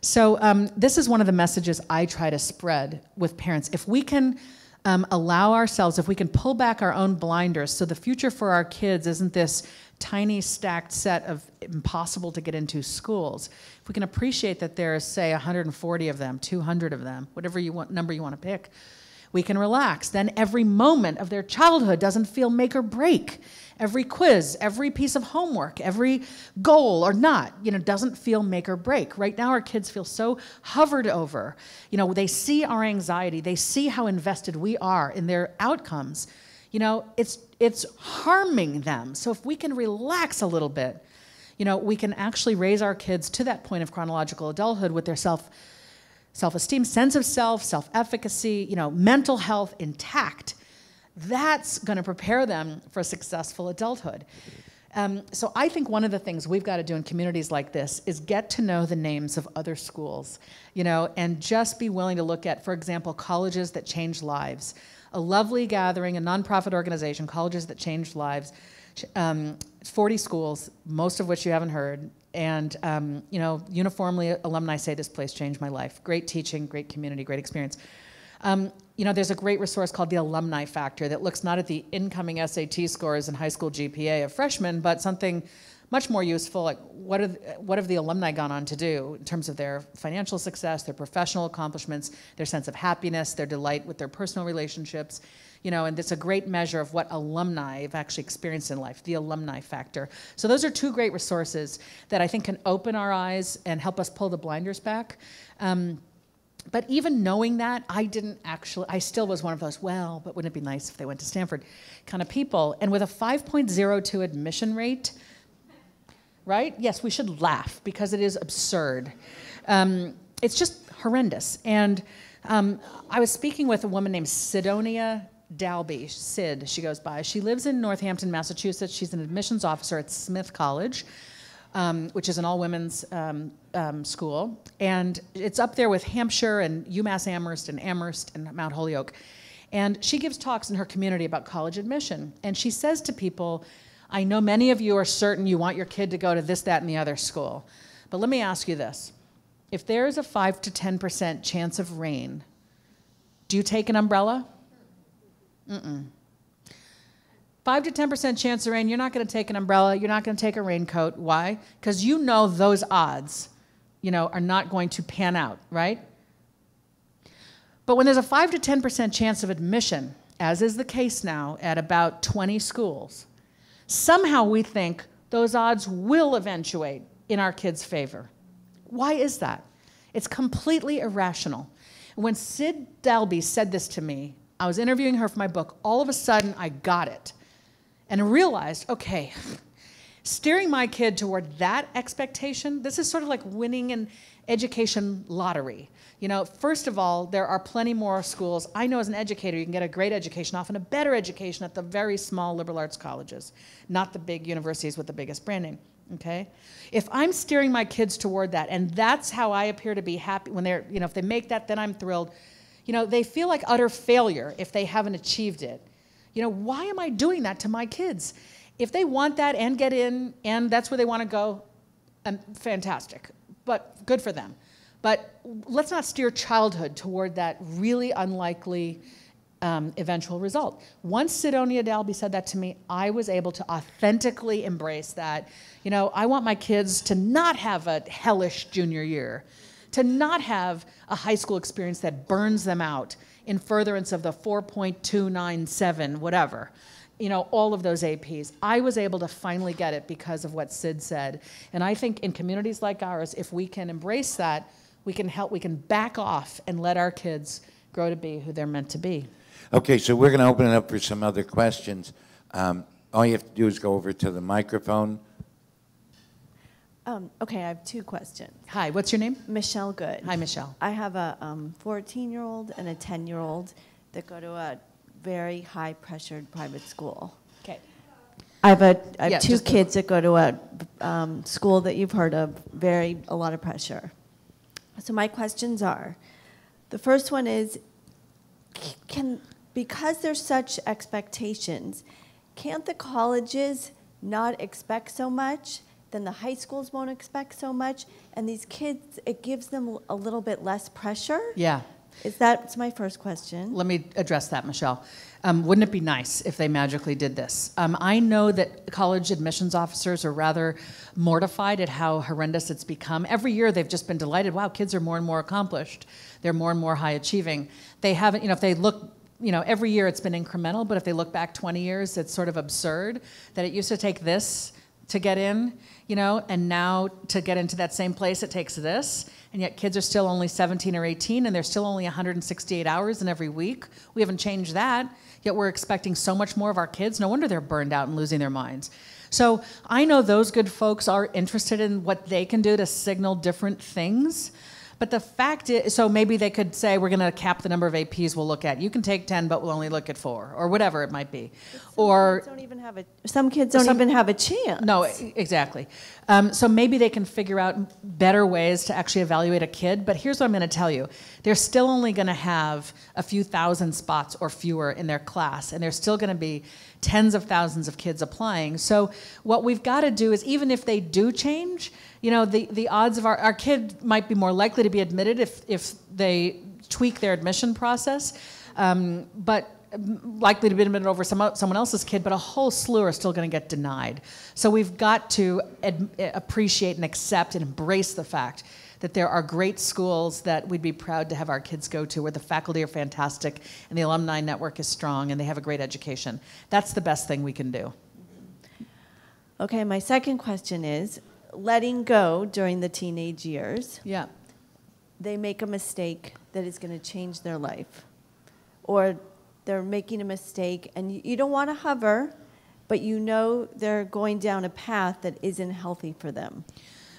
Speaker 2: So, um, this is one of the messages I try to spread with parents. If we can um, allow ourselves, if we can pull back our own blinders, so the future for our kids isn't this tiny stacked set of impossible to get into schools. If we can appreciate that there's, say, 140 of them, 200 of them, whatever you want, number you want to pick, we can relax. Then every moment of their childhood doesn't feel make or break every quiz, every piece of homework, every goal or not, you know, doesn't feel make or break. Right now, our kids feel so hovered over. You know, they see our anxiety, they see how invested we are in their outcomes. You know, it's it's harming them. So if we can relax a little bit, you know, we can actually raise our kids to that point of chronological adulthood with their self self-esteem, sense of self, self-efficacy, you know, mental health intact that's going to prepare them for successful adulthood. Um, so I think one of the things we've got to do in communities like this is get to know the names of other schools, you know, and just be willing to look at, for example, colleges that change lives. A lovely gathering, a nonprofit organization, colleges that change lives, um, 40 schools, most of which you haven't heard, and um, you know, uniformly, alumni say this place changed my life. Great teaching, great community, great experience. Um, you know, there's a great resource called the Alumni Factor that looks not at the incoming SAT scores and high school GPA of freshmen, but something much more useful, like what, what have the alumni gone on to do in terms of their financial success, their professional accomplishments, their sense of happiness, their delight with their personal relationships, you know, and it's a great measure of what alumni have actually experienced in life, the alumni factor. So those are two great resources that I think can open our eyes and help us pull the blinders back. Um, but even knowing that, I didn't actually, I still was one of those, well, but wouldn't it be nice if they went to Stanford kind of people. And with a 5.02 admission rate, right? Yes, we should laugh because it is absurd. Um, it's just horrendous. And um, I was speaking with a woman named Sidonia Dalby, Sid, she goes by. She lives in Northampton, Massachusetts. She's an admissions officer at Smith College um, which is an all women's um, um, school. And it's up there with Hampshire and UMass Amherst and Amherst and Mount Holyoke. And she gives talks in her community about college admission. And she says to people, I know many of you are certain you want your kid to go to this, that, and the other school. But let me ask you this if there's a 5 to 10% chance of rain, do you take an umbrella? Mm-mm. 5 to 10% chance of rain, you're not going to take an umbrella, you're not going to take a raincoat. Why? Because you know those odds, you know, are not going to pan out, right? But when there's a 5 to 10% chance of admission, as is the case now at about 20 schools, somehow we think those odds will eventuate in our kids' favor. Why is that? It's completely irrational. When Sid Dalby said this to me, I was interviewing her for my book, all of a sudden I got it and realized okay, steering my kid toward that expectation, this is sort of like winning an education lottery. You know, first of all, there are plenty more schools. I know as an educator, you can get a great education, often a better education at the very small liberal arts colleges, not the big universities with the biggest brand name. Okay? If I'm steering my kids toward that, and that's how I appear to be happy when they're, you know, if they make that, then I'm thrilled. You know, they feel like utter failure if they haven't achieved it. You know, why am I doing that to my kids? If they want that and get in and that's where they want to go, um, fantastic. But good for them. But let's not steer childhood toward that really unlikely um, eventual result. Once Sidonia Dalby said that to me, I was able to authentically embrace that. You know, I want my kids to not have a hellish junior year, to not have a high school experience that burns them out in furtherance of the 4.297, whatever. You know, all of those APs. I was able to finally get it because of what Sid said. And I think in communities like ours, if we can embrace that, we can help, we can back off and let our kids grow to be who they're meant to be.
Speaker 3: Okay, so we're going to open it up for some other questions. Um, all you have to do is go over to the microphone.
Speaker 4: Um, okay, I have two questions.
Speaker 2: Hi, what's your name?
Speaker 4: Michelle Good.
Speaker 2: Hi, Michelle.
Speaker 4: I have a 14 year old and a 10 year old that go to a very high pressured private school.
Speaker 2: Okay.
Speaker 4: I have, a, I have
Speaker 2: Yeah,
Speaker 4: two kids that go to a um, school that you've heard of, very, a lot of pressure. So my questions are, the first one is, can, because there's such expectations, can't the colleges not expect so much? Then the high schools won't expect so much, and these kids, it gives them a little bit less pressure?
Speaker 2: Yeah.
Speaker 4: Is that, that's my first question.
Speaker 2: Let me address that, Michelle. Um, wouldn't it be nice if they magically did this? Um, I know that college admissions officers are rather mortified at how horrendous it's become. Every year they've just been delighted. Wow, kids are more and more accomplished. They're more and more high achieving. They haven't, you know, if they look, you know, every year it's been incremental, but if they look back 20 years, it's sort of absurd that it used to take this to get in, you know, and now to get into that same place, it takes this. And yet kids are still only 17 or 18, and they're still only 168 hours in every week. We haven't changed that, yet we're expecting so much more of our kids. No wonder they're burned out and losing their minds. So I know those good folks are interested in what they can do to signal different things. But the fact is, so maybe they could say, we're going to cap the number of APs we'll look at. You can take 10, but we'll only look at four, or whatever it might be. Or
Speaker 4: kids don't even have a, some kids don't
Speaker 2: Some-
Speaker 4: even have a chance.
Speaker 2: no, exactly. Um, so maybe they can figure out better ways to actually evaluate a kid. But here's what I'm going to tell you: they're still only going to have a few thousand spots or fewer in their class, and there's still going to be tens of thousands of kids applying. So what we've got to do is, even if they do change, you know, the, the odds of our, our kid might be more likely to be admitted if, if they tweak their admission process. Um, but likely to be admitted over some, someone else's kid, but a whole slew are still going to get denied. So we've got to ad, appreciate and accept and embrace the fact that there are great schools that we'd be proud to have our kids go to where the faculty are fantastic and the alumni network is strong and they have a great education. That's the best thing we can do.
Speaker 4: Okay, my second question is letting go during the teenage years.
Speaker 2: Yeah.
Speaker 4: They make a mistake that is going to change their life. Or they're making a mistake and you, you don't want to hover, but you know they're going down a path that isn't healthy for them.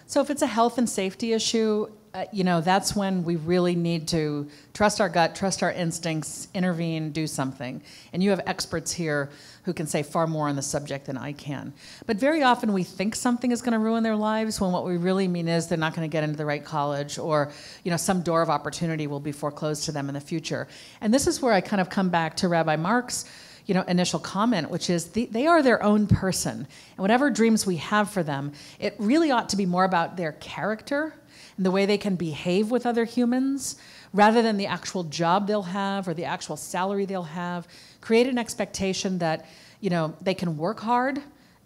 Speaker 2: So if it's a health and safety issue, uh, you know, that's when we really need to trust our gut, trust our instincts, intervene, do something. And you have experts here who can say far more on the subject than I can. But very often we think something is going to ruin their lives when what we really mean is they're not going to get into the right college or, you know, some door of opportunity will be foreclosed to them in the future. And this is where I kind of come back to Rabbi Mark's you know, initial comment, which is the, they are their own person. And whatever dreams we have for them, it really ought to be more about their character and the way they can behave with other humans rather than the actual job they'll have or the actual salary they'll have. Create an expectation that, you know, they can work hard,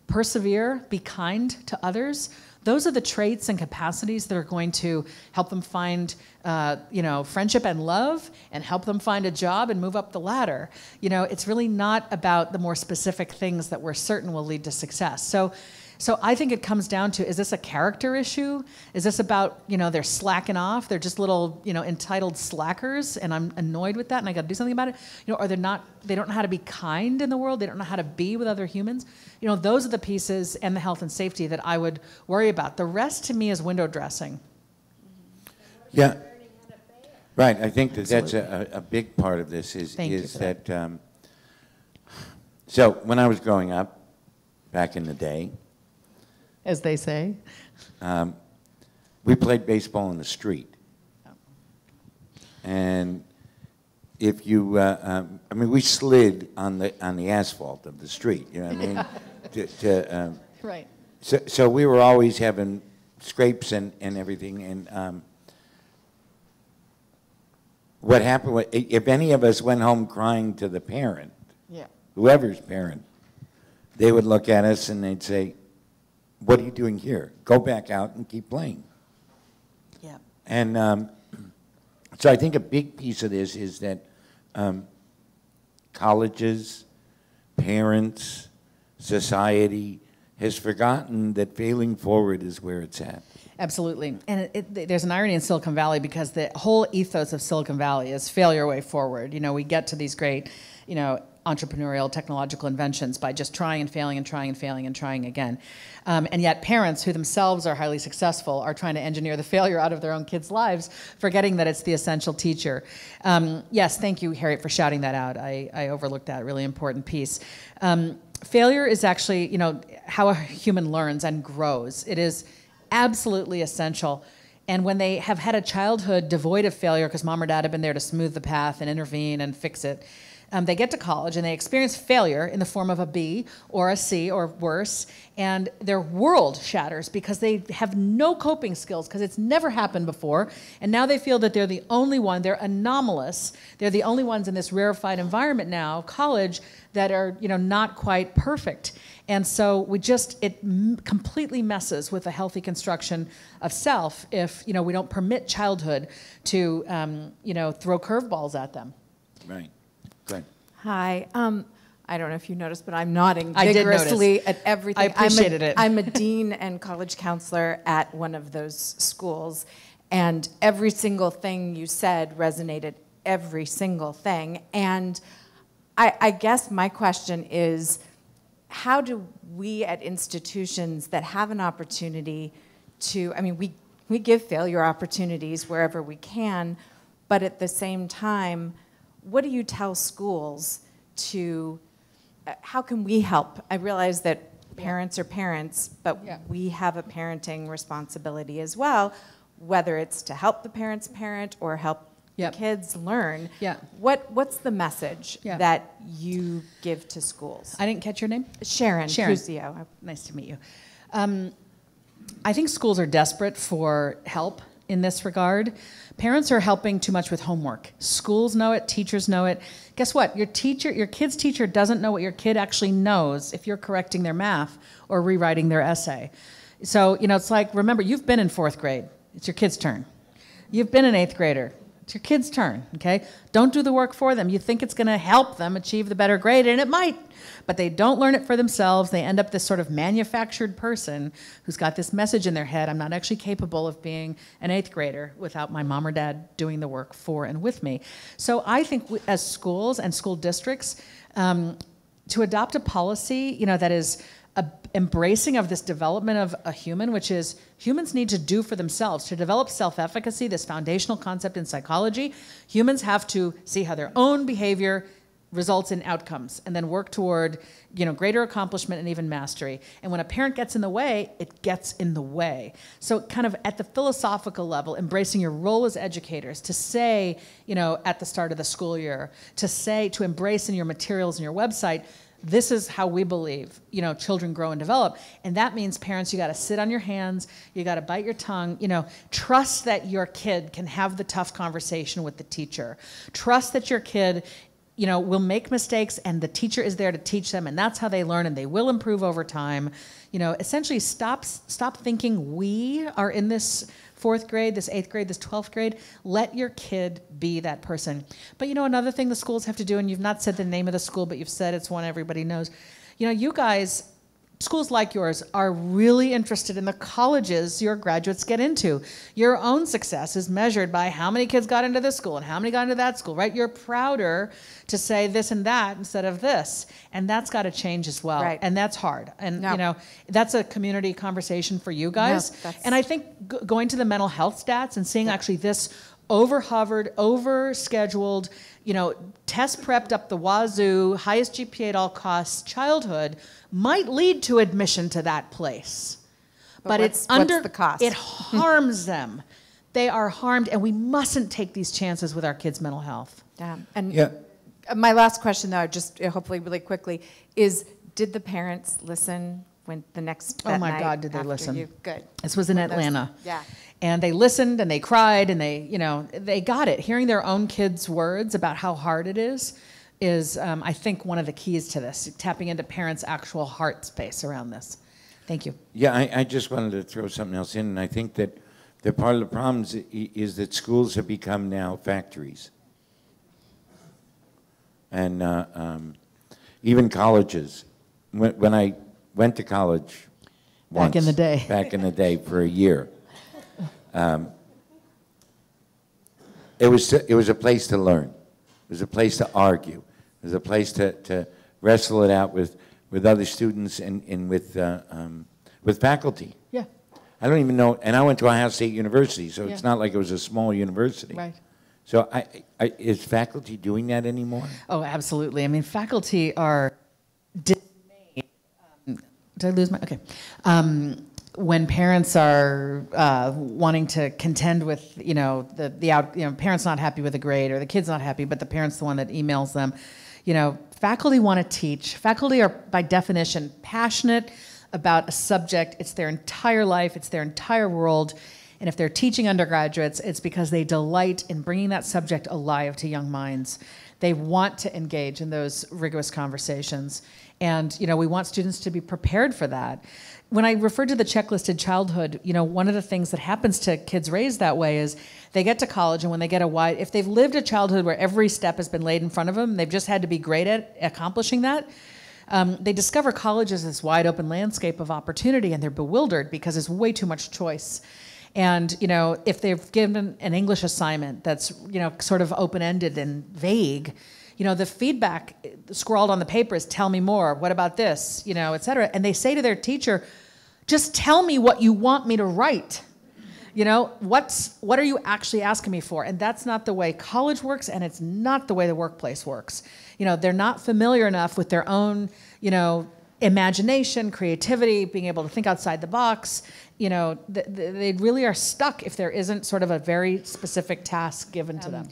Speaker 2: persevere, be kind to others. Those are the traits and capacities that are going to help them find, uh, you know, friendship and love, and help them find a job and move up the ladder. You know, it's really not about the more specific things that we're certain will lead to success. So, So I think it comes down to is this a character issue? Is this about, you know, they're slacking off? They're just little, you know, entitled slackers and I'm annoyed with that and I got to do something about it? You know, or they're not they don't know how to be kind in the world. They don't know how to be with other humans. You know, those are the pieces and the health and safety that I would worry about. The rest to me is window dressing.
Speaker 3: Yeah. Right, I think that that's a, a a big part of this is,
Speaker 2: Thank
Speaker 3: is
Speaker 2: that.
Speaker 3: that, um, so when I was growing up, back in the day,
Speaker 2: As they say.
Speaker 3: we played baseball in the street. And if you, uh, um, I mean, we slid on the, on the asphalt of the street, you know what I mean? To, to, um,
Speaker 2: Right.
Speaker 3: So, so we were always having scrapes and, and everything, and um, what happened, wa- i- if any of us went home crying to the parent,
Speaker 2: Yeah.
Speaker 3: whoever's parent, they would look at us and they'd say, what are you doing here? Go back out and keep playing.
Speaker 2: Yeah.
Speaker 3: And um, so I think a big piece of this is that um, colleges, parents, society has forgotten that failing forward is where it's at.
Speaker 2: Absolutely. And it, it, there's an irony in Silicon Valley because the whole ethos of Silicon Valley is failure way forward. You know, we get to these great, you know, entrepreneurial technological inventions by just trying and failing and trying and failing and trying again. Um, and yet, parents who themselves are highly successful are trying to engineer the failure out of their own kids' lives, forgetting that it's the essential teacher. Um, yes, thank you, Harriet, for shouting that out. I, I overlooked that really important piece. Um, failure is actually, you know, how a human learns and grows. It is absolutely essential. And when they have had a childhood devoid of failure because mom or dad have been there to smooth the path and intervene and fix it, um, they get to college and they experience failure in the form of a B or a C or worse, and their world shatters because they have no coping skills because it's never happened before. And now they feel that they're the only one, they're anomalous. They're the only ones in this rarefied environment now, college, that are you know not quite perfect. And so we just it completely messes with a healthy construction of self if you know we don't permit childhood to um, you know throw curveballs at them.
Speaker 3: Right.
Speaker 5: Hi. Um, I don't know if you noticed, but I'm nodding
Speaker 2: I
Speaker 5: vigorously at everything.
Speaker 2: I appreciated
Speaker 5: I'm a,
Speaker 2: it.
Speaker 5: I'm a dean and college counselor at one of those schools, and every single thing you said resonated. Every single thing, and I, I guess my question is, how do we at institutions that have an opportunity to? I mean, we we give failure opportunities wherever we can, but at the same time what do you tell schools to uh, how can we help i realize that parents are parents but
Speaker 2: Yeah.
Speaker 5: we have a parenting responsibility as well whether it's to help the parents parent or help
Speaker 2: Yep.
Speaker 5: the kids learn
Speaker 2: Yeah.
Speaker 5: what what's the message
Speaker 2: Yeah.
Speaker 5: that you give to schools
Speaker 2: I didn't catch your name.
Speaker 5: sharon
Speaker 2: Sharon.
Speaker 5: Cusio.
Speaker 2: Nice to meet you. Um, I think schools are desperate for help in this regard. Parents are helping too much with homework. Schools know it, teachers know it. Guess what? Your teacher, your kid's teacher doesn't know what your kid actually knows if you're correcting their math or rewriting their essay. So, you know, it's like remember, you've been in 4th grade. It's your kid's turn. You've been an 8th grader. It's your kid's turn, okay? Don't do the work for them. You think it's going to help them achieve the better grade, and it might, but they don't learn it for themselves. They end up this sort of manufactured person who's got this message in their head I'm not actually capable of being an eighth grader without my mom or dad doing the work for and with me. So I think we, as schools and school districts, um, to adopt a policy, you know, that is embracing of this development of a human, which is humans need to do for themselves. To develop self efficacy, this foundational concept in psychology, humans have to see how their own behavior results in outcomes and then work toward you know greater accomplishment and even mastery and when a parent gets in the way it gets in the way so kind of at the philosophical level embracing your role as educators to say you know at the start of the school year to say to embrace in your materials and your website this is how we believe you know children grow and develop. And that means parents you got to sit on your hands you got to bite your tongue you know trust that your kid can have the tough conversation with the teacher. Trust that your kid you know will make mistakes and the teacher is there to teach them and that's how they learn and they will improve over time. You know essentially stop stop thinking we are in this fourth grade this eighth grade this 12th grade let your kid be that person. But you know another thing the schools have to do and you've not said the name of the school but you've said it's one everybody knows. You know you guys schools like yours are really interested in the colleges your graduates get into. Your own success is measured by how many kids got into this school and how many got into that school, right? You're prouder to say this and that instead of this. And that's got to change as well.
Speaker 5: Right.
Speaker 2: And that's hard. And,
Speaker 5: No.
Speaker 2: you know, that's a community conversation for you guys.
Speaker 5: that's-
Speaker 2: and I think g- going to the mental health stats and seeing actually this over hovered, over scheduled, you know, test prepped up the wazoo, highest GPA at all costs childhood might lead to admission to that place. But,
Speaker 5: what's-
Speaker 2: it's
Speaker 5: what's
Speaker 2: under
Speaker 5: the cost?
Speaker 2: It harms them. They are harmed, and we mustn't take these chances with our kids' mental health.
Speaker 5: Yeah. And
Speaker 3: Yeah.
Speaker 5: uh, my last question, though, just uh, hopefully really quickly, is did the parents listen when the next
Speaker 2: Oh my
Speaker 5: night
Speaker 2: God, did they
Speaker 5: after
Speaker 2: listen.
Speaker 5: you- Good.
Speaker 2: This was in
Speaker 5: When those-
Speaker 2: Atlanta.
Speaker 5: yeah.
Speaker 2: And they listened and they cried and they, you know, they got it. Hearing their own kids' words about how hard it is is, um, I think, one of the keys to this, tapping into parents' actual heart space around this. Thank you.
Speaker 3: Yeah, I, I just wanted to throw something else in, and I think that that part of the problems is that schools have become now factories, and uh, um, even colleges. When, when I went to college,
Speaker 2: Back in the day.
Speaker 3: back in the day for a year, um, it was it was a place to learn. It was a place to argue. It was a place to, to wrestle it out with, with other students and, and with, uh, um, with faculty.
Speaker 2: Yeah,
Speaker 3: I don't even know, and I went to Ohio State University, so it's not like it was a small university.
Speaker 2: right.
Speaker 3: So I, I, is faculty doing that anymore?
Speaker 2: Oh, absolutely. I mean, faculty are dismayed. Um, did I lose my? Okay. Um, when parents are uh, wanting to contend with, you know, the the out, you know, parents not happy with a grade or the kid's not happy, but the parent's the one that emails them. You know, faculty want to teach. Faculty are, by definition, passionate about a subject. It's their entire life. It's their entire world. And if they're teaching undergraduates, it's because they delight in bringing that subject alive to young minds. They want to engage in those rigorous conversations. And, you know, we want students to be prepared for that. When I refer to the checklisted childhood, you know, one of the things that happens to kids raised that way is they get to college and when they get a wide, if they've lived a childhood where every step has been laid in front of them, they've just had to be great at accomplishing that, um, they discover college as this wide open landscape of opportunity and they're bewildered because there's way too much choice. And you know, if they've given an English assignment that's you know sort of open-ended and vague, you know, the feedback scrawled on the paper is "Tell me more. What about this?" You know, et cetera. And they say to their teacher, "Just tell me what you want me to write." You know, what's what are you actually asking me for? And that's not the way college works, and it's not the way the workplace works. You know, they're not familiar enough with their own, you know, imagination, creativity, being able to think outside the box. You know, th- th- they really are stuck if there isn't sort of a very specific task given to them. Um,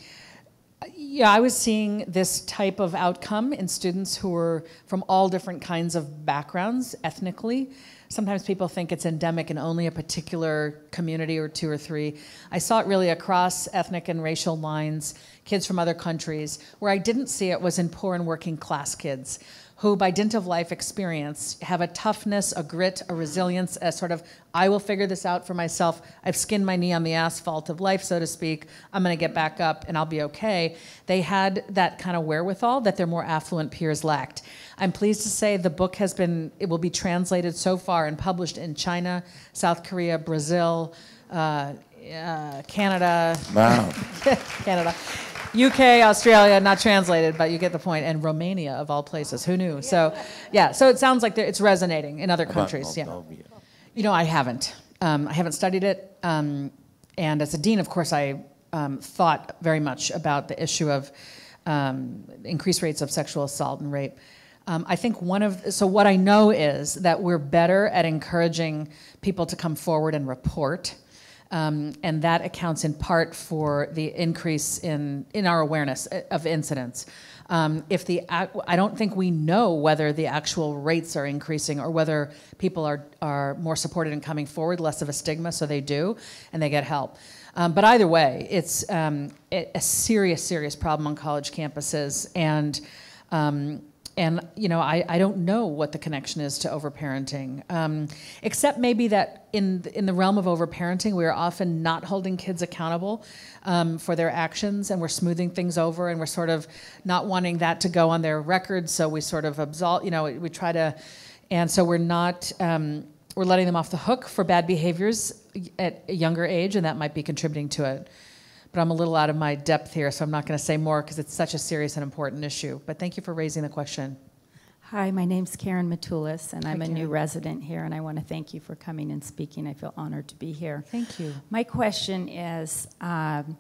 Speaker 2: Yeah, I was seeing this type of outcome in students who were from all different kinds of backgrounds ethnically. Sometimes people think it's endemic in only a particular community or two or three. I saw it really across ethnic and racial lines, kids from other countries. Where I didn't see it was in poor and working class kids who, by dint of life experience, have a toughness, a grit, a resilience, a sort of, I will figure this out for myself. I've skinned my knee on the asphalt of life, so to speak. I'm going to get back up and I'll be okay. They had that kind of wherewithal that their more affluent peers lacked. I'm pleased to say the book has been, it will be translated so far and published in China, South Korea, Brazil, uh, uh, Canada,
Speaker 3: Wow.
Speaker 2: Canada, UK, Australia, not translated, but you get the point, and Romania of all places. Who knew? So, yeah. So it sounds like it's resonating in other countries. Yeah. You know, I haven't. Um, I haven't studied it. Um, and as a dean, of course, I um, thought very much about the issue of um, increased rates of sexual assault and rape. Um, I think one of, so what I know is that we're better at encouraging people to come forward and report. Um, and that accounts in part for the increase in, in our awareness uh, of incidents. Um, if the I don't think we know whether the actual rates are increasing or whether people are, are more supported in coming forward, less of a stigma, so they do, and they get help. Um, but either way, it's um, a serious, serious problem on college campuses, and um, and you know I, I don't know what the connection is to overparenting, um, except maybe that in the, in the realm of overparenting, we are often not holding kids accountable um, for their actions, and we're smoothing things over, and we're sort of not wanting that to go on their record, so we sort of absolve. You know, we try to And so we're not, um, we're letting them off the hook for bad behaviors at a younger age, and that might be contributing to it. But I'm a little out of my depth here, so I'm not going to say more because it's such a serious and important issue. But thank you for raising the question.
Speaker 6: Hi, my name's Karen Matulis, and I'm a new resident here, and I want to thank you for coming and speaking. I feel honored to be here.
Speaker 2: Thank you.
Speaker 6: My question is um,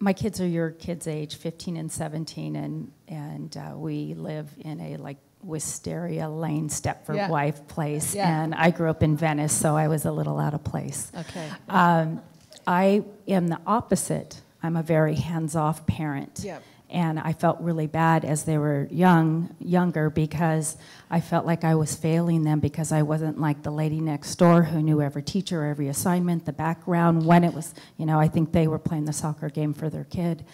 Speaker 6: my kids are your kids' age, 15 and 17, and, and uh, we live in a like Wisteria Lane Stepford
Speaker 2: Yeah.
Speaker 6: wife place.
Speaker 2: Yeah.
Speaker 6: And I grew up in Venice, so I was a little out of place.
Speaker 2: Okay.
Speaker 6: Um, I am the opposite. I'm a very hands-off parent.
Speaker 2: Yep.
Speaker 6: And I felt really bad as they were young, younger, because I felt like I was failing them because I wasn't like the lady next door who knew every teacher, every assignment, the background, when it was, you know, I think they were playing the soccer game for their kid.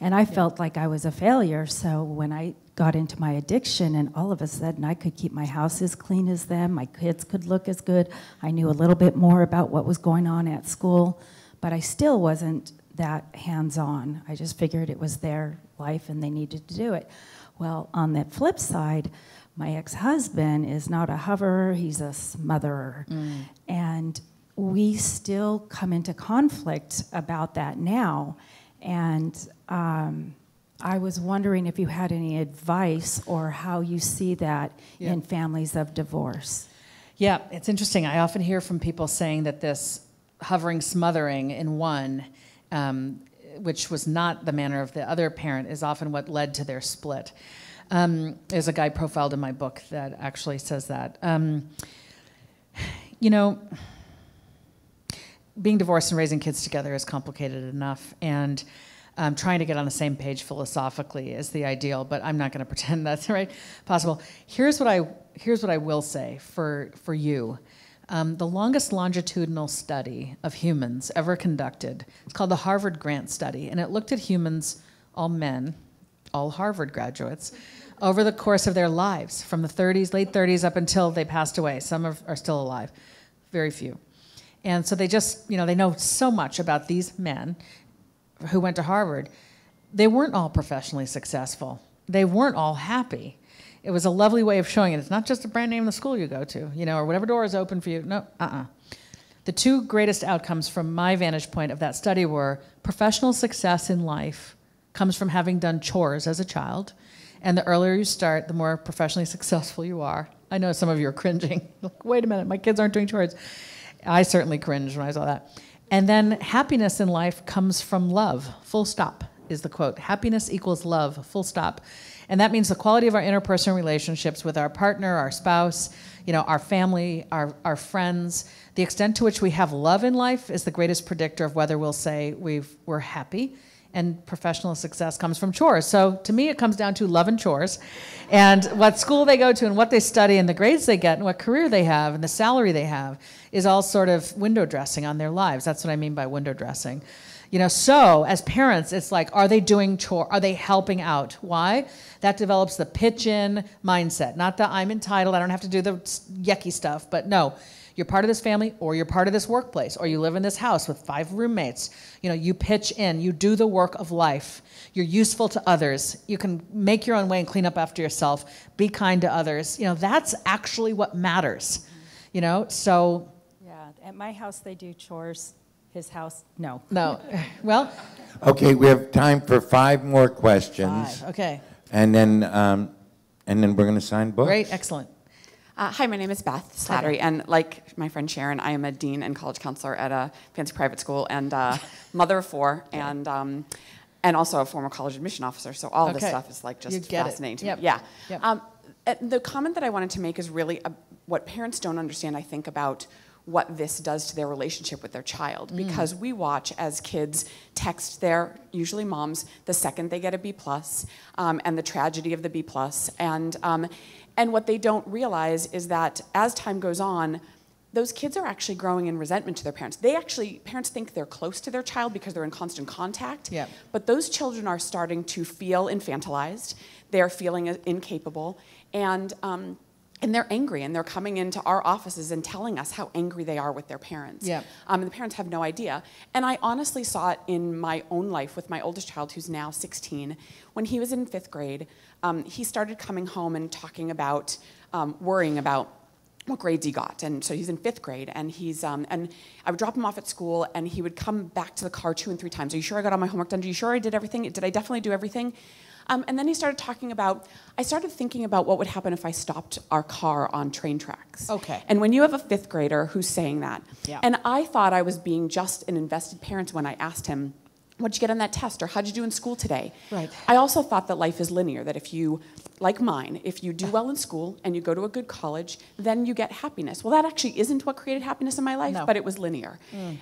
Speaker 6: And I felt like I was a failure. So when I got into my addiction, and all of a sudden I could keep my house as clean as them, my kids could look as good, I knew a little bit more about what was going on at school, but I still wasn't that hands on. I just figured it was their life and they needed to do it. Well, on the flip side, my ex husband is not a hoverer, he's a smotherer. And we still come into conflict about that now. And um, I was wondering if you had any advice or how you see that
Speaker 2: Yeah.
Speaker 6: in families of divorce.
Speaker 2: Yeah, it's interesting. I often hear from people saying that this hovering, smothering in one, um, which was not the manner of the other parent, is often what led to their split. Um, there's a guy profiled in my book that actually says that. Um, you know, being divorced and raising kids together is complicated enough, and um, trying to get on the same page philosophically is the ideal. But I'm not going to pretend that's right possible. Here's what I here's what I will say for for you. Um, the longest longitudinal study of humans ever conducted. It's called the Harvard Grant Study, and it looked at humans, all men, all Harvard graduates, over the course of their lives, from the 30s, late 30s, up until they passed away. Some are, are still alive, very few. And so they just, you know, they know so much about these men who went to Harvard. They weren't all professionally successful. They weren't all happy. It was a lovely way of showing it. It's not just a brand name of the school you go to, you know, or whatever door is open for you. No, uh-uh. The two greatest outcomes from my vantage point of that study were professional success in life comes from having done chores as a child. And the earlier you start, the more professionally successful you are. I know some of you are cringing. like, wait a minute, my kids aren't doing chores. I certainly cringed when I saw that. And then happiness in life comes from love, full stop is the quote. Happiness equals love, full stop. And that means the quality of our interpersonal relationships with our partner, our spouse, you know, our family, our, our friends. The extent to which we have love in life is the greatest predictor of whether we'll say we've, we're happy. And professional success comes from chores. So to me, it comes down to love and chores. And what school they go to and what they study and the grades they get and what career they have and the salary they have is all sort of window dressing on their lives. That's what I mean by window dressing. You know, so as parents, it's like, are they doing chore? Are they helping out? Why? That develops the pitch in mindset. Not that I'm entitled, I don't have to do the yucky stuff, but no, you're part of this family or you're part of this workplace or you live in this house with five roommates. You know, you pitch in, you do the work of life. You're useful to others. You can make your own way and clean up after yourself. Be kind to others. You know, that's actually what matters. You know, so
Speaker 6: Yeah, at my house they do chores. His house, no.
Speaker 2: no. Well,
Speaker 3: Okay, we have time for five more questions.
Speaker 2: five. Okay.
Speaker 3: And then, um, and then we're going to sign books.
Speaker 2: Great, excellent.
Speaker 7: Uh, hi, my name is Beth Slattery, and like my friend Sharon, I am a dean and college counselor at a fancy private school, and uh, mother of four, and um, and also a former college admission officer. So all this stuff is like just
Speaker 2: get it.
Speaker 7: fascinating to
Speaker 2: Yep.
Speaker 7: me. Yeah.
Speaker 2: Yep.
Speaker 7: Um, uh, the comment that I wanted to make is really uh what parents don't understand. I think about what this does to their relationship with their child
Speaker 2: Mm.
Speaker 7: because we watch as kids text their usually moms the second they get a B plus um, and the tragedy of the B plus and um, and what they don't realize is that as time goes on those kids are actually growing in resentment to their parents. They actually, parents think they're close to their child because they're in constant contact.
Speaker 2: Yep.
Speaker 7: But those children are starting to feel infantilized. They're feeling incapable. And, um, and they're angry and they're coming into our offices and telling us how angry they are with their parents.
Speaker 2: Yep.
Speaker 7: Um, and the parents have no idea. And I honestly saw it in my own life with my oldest child, who's now 16. When he was in fifth grade, um, he started coming home and talking about um, worrying about what grades he got. And so he's in fifth grade, and he's um, and I would drop him off at school, and he would come back to the car two and three times. Are you sure I got all my homework done? Are you sure I did everything? Did I definitely do everything? Um, and then he started talking about. I started thinking about what would happen if I stopped our car on train tracks.
Speaker 2: Okay.
Speaker 7: And when you have a fifth grader who's saying that,
Speaker 2: Yeah.
Speaker 7: and I thought I was being just an invested parent when I asked him. What'd you get on that test, or how'd you do in school today?
Speaker 2: Right.
Speaker 7: I also thought that life is linear, that if you, like mine, if you do well in school and you go to a good college, then you get happiness. Well, that actually isn't what created happiness in my life,
Speaker 2: No. Mm.
Speaker 7: but it was linear.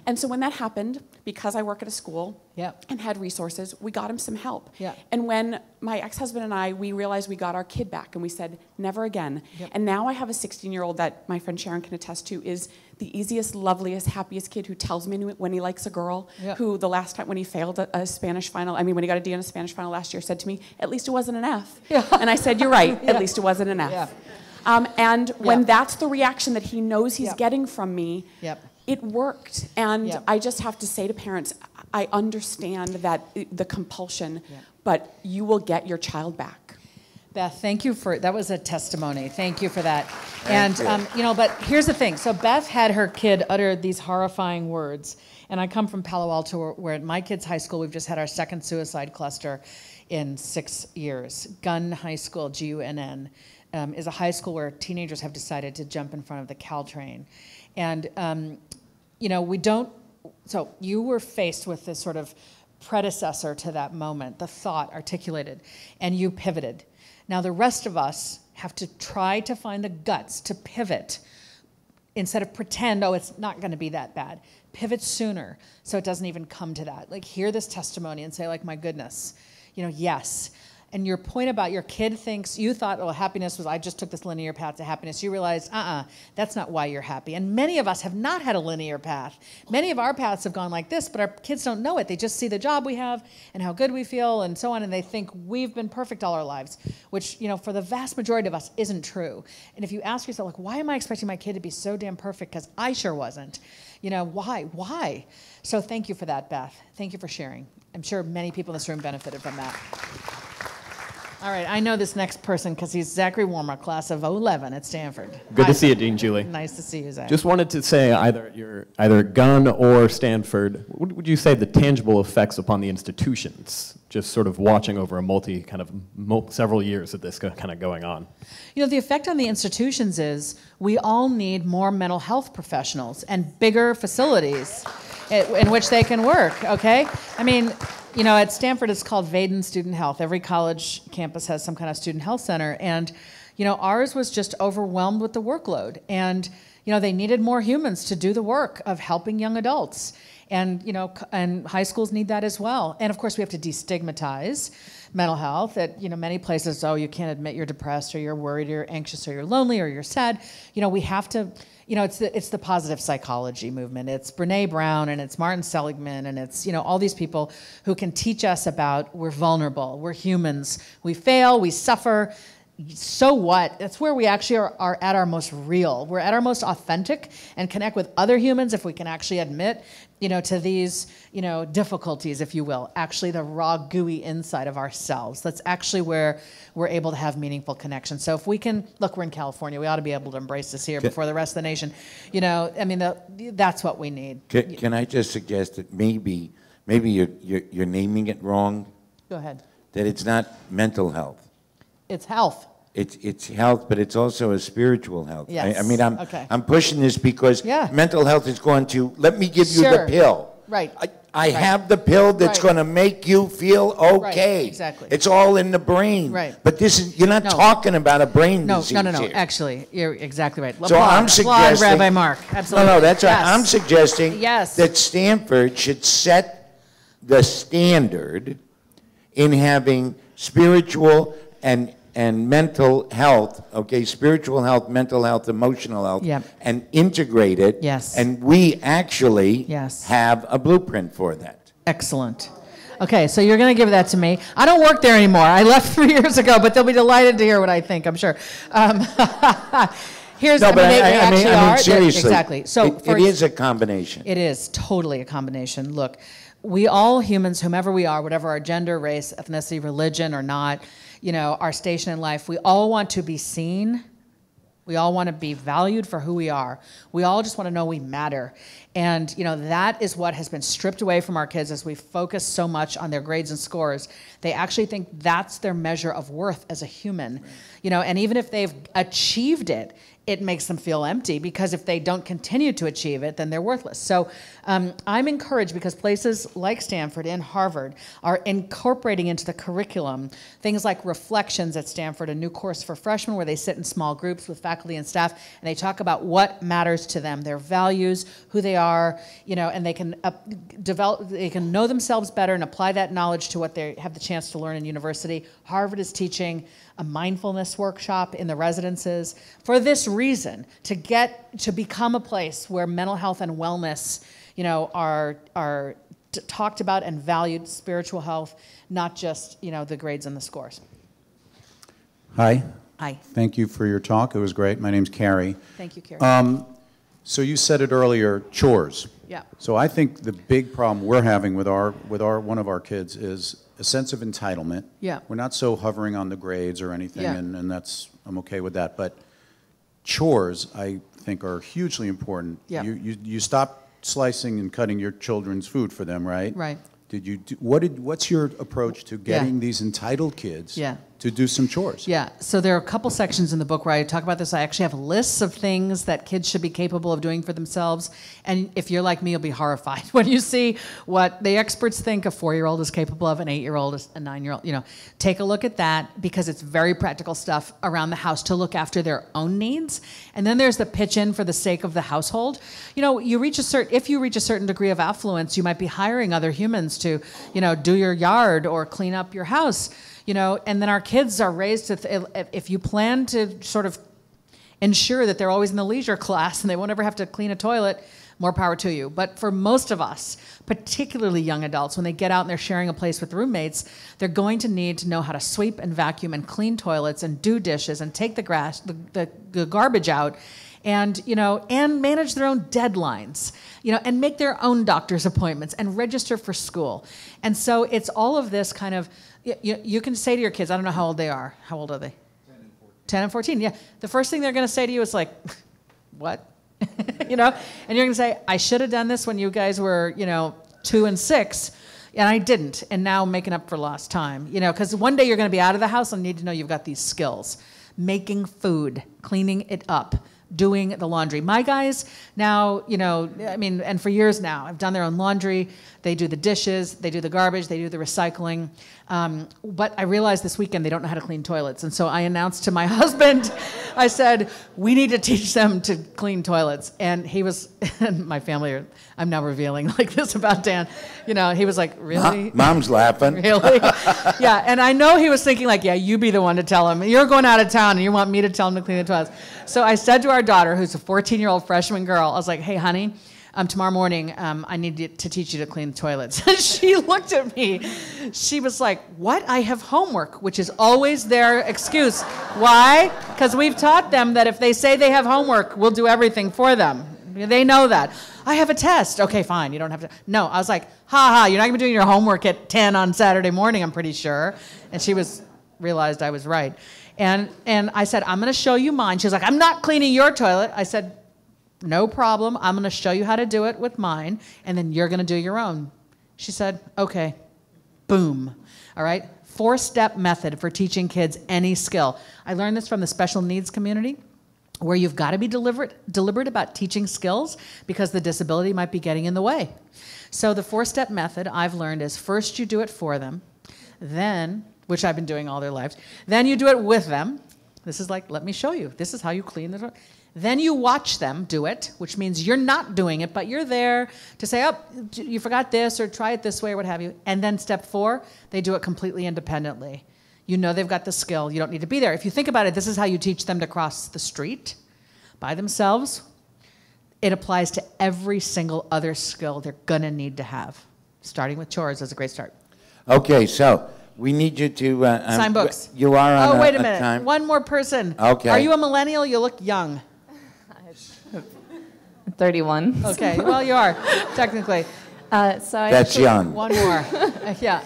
Speaker 7: And so when that happened, because I work at a school
Speaker 2: Yep.
Speaker 7: and had resources, we got him some help.
Speaker 2: Yeah.
Speaker 7: And when my ex-husband and I, we realized we got our kid back and we said, never again.
Speaker 2: Yep.
Speaker 7: And now I have a 16-year-old that my friend Sharon can attest to is the easiest, loveliest, happiest kid who tells me when he likes a girl,
Speaker 2: Yep.
Speaker 7: who the last time when he failed a, a Spanish final, I mean, when he got a D in a Spanish final last year, said to me, at least it wasn't an F.
Speaker 2: Yeah.
Speaker 7: And I said, you're right, at least it wasn't an F.
Speaker 2: Yeah.
Speaker 7: Um, and when
Speaker 2: Yeah.
Speaker 7: that's the reaction that he knows he's getting from me,
Speaker 2: Yep.
Speaker 7: it worked. And. I just have to say to parents, I understand that the compulsion, but you will get your child back.
Speaker 2: Beth, thank you for that was a testimony. Thank you for that. and
Speaker 3: you.
Speaker 2: Um, you know, but here's the thing. So Beth had her kid utter these horrifying words, and I come from Palo Alto, where, where at my kid's high school we've just had our second suicide cluster in six years. Gunn High School, G-U-N-N, um, is a high school where teenagers have decided to jump in front of the Caltrain, and um, you know we don't. So you were faced with this sort of predecessor to that moment, the thought articulated, and you pivoted. Now, the rest of us have to try to find the guts to pivot instead of pretend, oh, it's not going to be that bad. Pivot sooner so it doesn't even come to that. Like, hear this testimony and say, like, my goodness, you know, yes. And your point about your kid thinks you thought, oh, happiness was, I just took this linear path to happiness. You realize, uh uh that's not why you're happy. And many of us have not had a linear path. Many of our paths have gone like this, but our kids don't know it. They just see the job we have and how good we feel and so on, and they think we've been perfect all our lives, which, you know, for the vast majority of us isn't true. And if you ask yourself, like, why am I expecting my kid to be so damn perfect? Because I sure wasn't. You know, why? Why? So thank you for that, Beth. Thank you for sharing. I'm sure many people in this room benefited from that. All right, I know this next person because he's Zachary Warmer, class of 11 at Stanford.
Speaker 8: Good
Speaker 2: Hi,
Speaker 8: to see you, Dean Julie.
Speaker 2: Nice to see you, Zach.
Speaker 8: Just wanted to say either your either Gunn or Stanford, what would you say the tangible effects upon the institutions? Just sort of watching over a multi kind of several years of this kind of going on.
Speaker 2: You know, the effect on the institutions is we all need more mental health professionals and bigger facilities eh, in which they can work, okay? I mean, you know, at Stanford it's called Vaden Student Health. Every college campus has some kind of student health center. And, you know, ours was just overwhelmed with the workload. And, you know, they needed more humans to do the work of helping young adults. And, you know, and high schools need that as well. And of course, we have to destigmatize mental health at you know many places oh you can't admit you're depressed or you're worried or you're anxious or you're lonely or you're sad you know we have to you know it's the it's the positive psychology movement. It's brene brown and it's martin seligman and it's you know all these people who can teach us about we're vulnerable we're humans. We fail we suffer so what? That's where we actually are, are at our most real. We're at our most authentic and connect with other humans if we can actually admit, you know, to these, you know, difficulties, if you will, actually the raw, gooey inside of ourselves. That's actually where we're able to have meaningful connections. So if we can, look, we're in California, we ought to be able to embrace this here before the rest of the nation. You know, I mean, the, that's what we need.
Speaker 3: Can, can I just suggest that maybe, maybe you're, you're, you're naming it wrong?
Speaker 2: Go ahead.
Speaker 3: That it's not mental health.
Speaker 2: It's health.
Speaker 3: It's, it's health, but it's also a spiritual health. I- I, mean, I'm,
Speaker 2: okay.
Speaker 3: I'm pushing this because
Speaker 2: Yeah.
Speaker 3: mental health is going to, let me give you
Speaker 2: Sure.
Speaker 3: the pill.
Speaker 2: Right.
Speaker 3: I, I
Speaker 2: Right.
Speaker 3: have the pill that's
Speaker 2: Right.
Speaker 3: going to make you feel okay.
Speaker 2: exactly.
Speaker 3: It's all in the brain.
Speaker 2: Right.
Speaker 3: But this is, you're not
Speaker 2: No.
Speaker 3: talking about a brain
Speaker 2: No,
Speaker 3: disease
Speaker 2: no, no, no.
Speaker 3: here.
Speaker 2: Actually, you're exactly right.
Speaker 3: So
Speaker 2: Applaud,
Speaker 3: I'm
Speaker 2: applaud
Speaker 3: suggesting.
Speaker 2: Rabbi Mark. Absolutely.
Speaker 3: No, no, that's right.
Speaker 2: Yes.
Speaker 3: I'm suggesting
Speaker 2: Yes.
Speaker 3: that Stanford should set the standard in having spiritual and and mental health, okay, spiritual health, mental health, emotional health,
Speaker 2: Yep.
Speaker 3: and integrate it.
Speaker 2: Yes.
Speaker 3: And we actually
Speaker 2: Yes.
Speaker 3: have a blueprint for that.
Speaker 2: Excellent. Okay, so you're going to give that to me. I don't work there anymore. I left three years ago, but they'll be delighted to hear what I think. I'm sure. Um, here's
Speaker 3: No,
Speaker 2: I mean, they,
Speaker 3: I, I mean,
Speaker 2: actually
Speaker 3: I
Speaker 2: are.
Speaker 3: mean,
Speaker 2: They're-
Speaker 3: seriously.
Speaker 2: exactly. So
Speaker 3: it- it is a combination.
Speaker 2: It is totally a combination. Look, we all humans, whomever we are, whatever our gender, race, ethnicity, religion, or not, you know, our station in life, we all want to be seen We all want to be valued for who we are. We all just want to know we matter. And you know, that is what has been stripped away from our kids as we focus so much on their grades and scores. They actually think that's their measure of worth as a human. You know, and even if they've achieved it, it makes them feel empty because if they don't continue to achieve it, then they're worthless. So um, I'm encouraged because places like Stanford and Harvard are incorporating into the curriculum things like reflections at Stanford, a new course for freshmen where they sit in small groups with faculty and staff and they talk about what matters to them, their values, who they are, you know, and they can uh, develop, they can know themselves better and apply that knowledge to what they have the chance to learn in university. Harvard is teaching a mindfulness workshop in the residences for this reason to get to become a place where mental health and wellness you know are are t- talked about and valued spiritual health not just you know the grades and the scores
Speaker 9: Hi.
Speaker 2: hi
Speaker 9: Thank you for your talk. It was great. My name's Carrie.
Speaker 2: thank you Carrie
Speaker 9: Um, so you said it earlier, chores.
Speaker 2: yeah
Speaker 9: So I think the big problem we're having with our with our one of our kids is a sense of entitlement.
Speaker 2: Yeah.
Speaker 9: We're not so hovering on the grades or anything,
Speaker 2: Yeah.
Speaker 9: and, and that's I'm okay with that. But chores, I think, are hugely important.
Speaker 2: Yeah.
Speaker 9: You, you you stop slicing and cutting your children's food for them, right?
Speaker 2: Right.
Speaker 9: Did you do, what did what's your approach to getting these entitled kids
Speaker 2: Yeah.
Speaker 9: To do some chores?
Speaker 2: Yeah, so there are a couple sections in the book where I talk about this. I actually have lists of things that kids should be capable of doing for themselves. And if you're like me, you'll be horrified when you see what the experts think a four year old is capable of, an eight year old, a nine year old. You know, take a look at that because it's very practical stuff around the house to look after their own needs. And then there's the pitch in for the sake of the household. You know, you reach a certain, if you reach a certain degree of affluence, you might be hiring other humans to, you know, do your yard or clean up your house you know and then our kids are raised to if you plan to sort of ensure that they're always in the leisure class and they won't ever have to clean a toilet more power to you. But for most of us particularly young adults when they get out and they're sharing a place with roommates they're going to need to know how to sweep and vacuum and clean toilets and do dishes and take the grass the, the, the garbage out and you know and manage their own deadlines you know and make their own doctor's appointments and register for school. And so it's all of this kind of you, you can say to your kids i don't know how old they are. How old are they? 10 and 14 yeah. The first thing they're going to say to you is like what? You know? And you're going to say i should have done this when you guys were you know two and six and i didn't and now I'm making up for lost time. You know because one day you're going to be out of the house and need to know you've got these skills. Making food cleaning it up doing the laundry. My guys now you know i mean and for years now i've done their own laundry. They do the dishes they do the garbage they do the recycling um, but I realized this weekend they don't know how to clean toilets. And so I announced to my husband, I said, we need to teach them to clean toilets. And he was, and my family, are, I'm now revealing like this about Dan. You know, he was like, really?
Speaker 3: Mom's laughing.
Speaker 2: Really? yeah. And I know he was thinking, like, yeah, you be the one to tell him. You're going out of town and you want me to tell him to clean the toilets. So I said to our daughter, who's a 14 year old freshman girl, I was like, hey, honey, um, tomorrow morning, um, I need to, teach you to clean the toilets. she looked at me. She was like, What? I have homework, which is always their excuse. Why? Because we've taught them that if they say they have homework, we'll do everything for them. They know that. I have a test. Okay, fine. You don't have to. No, I was like, Ha ha, you're not going to be doing your homework at 10 on Saturday morning, I'm pretty sure. And she was realized I was right. And, and I said, I'm going to show you mine. She was like, I'm not cleaning your toilet. I said, no problem. I'm going to show you how to do it with mine, and then you're going to do your own. She said, okay. Boom. All right. Four step method for teaching kids any skill. I learned this from the special needs community where you've got to be deliberate, deliberate about teaching skills because the disability might be getting in the way. So, the four step method I've learned is first you do it for them, then, which I've been doing all their lives, then you do it with them. This is like, let me show you. This is how you clean the. Then you watch them do it, which means you're not doing it, but you're there to say, oh, you forgot this, or try it this way, or what have you. And then step four, they do it completely independently. You know they've got the skill. You don't need to be there. If you think about it, this is how you teach them to cross the street by themselves. It applies to every single other skill they're going to need to have. Starting with chores is a great start.
Speaker 3: Okay, so we need you to uh, um,
Speaker 2: Sign books.
Speaker 3: You are on
Speaker 2: Oh,
Speaker 3: a,
Speaker 2: wait a minute.
Speaker 3: time.
Speaker 2: One more person.
Speaker 3: Okay.
Speaker 2: Are you a millennial? You look young.
Speaker 10: 31.
Speaker 2: Okay, well, you are, technically.
Speaker 10: Uh, so I
Speaker 3: That's
Speaker 10: actually-
Speaker 3: young.
Speaker 2: One more. Yeah.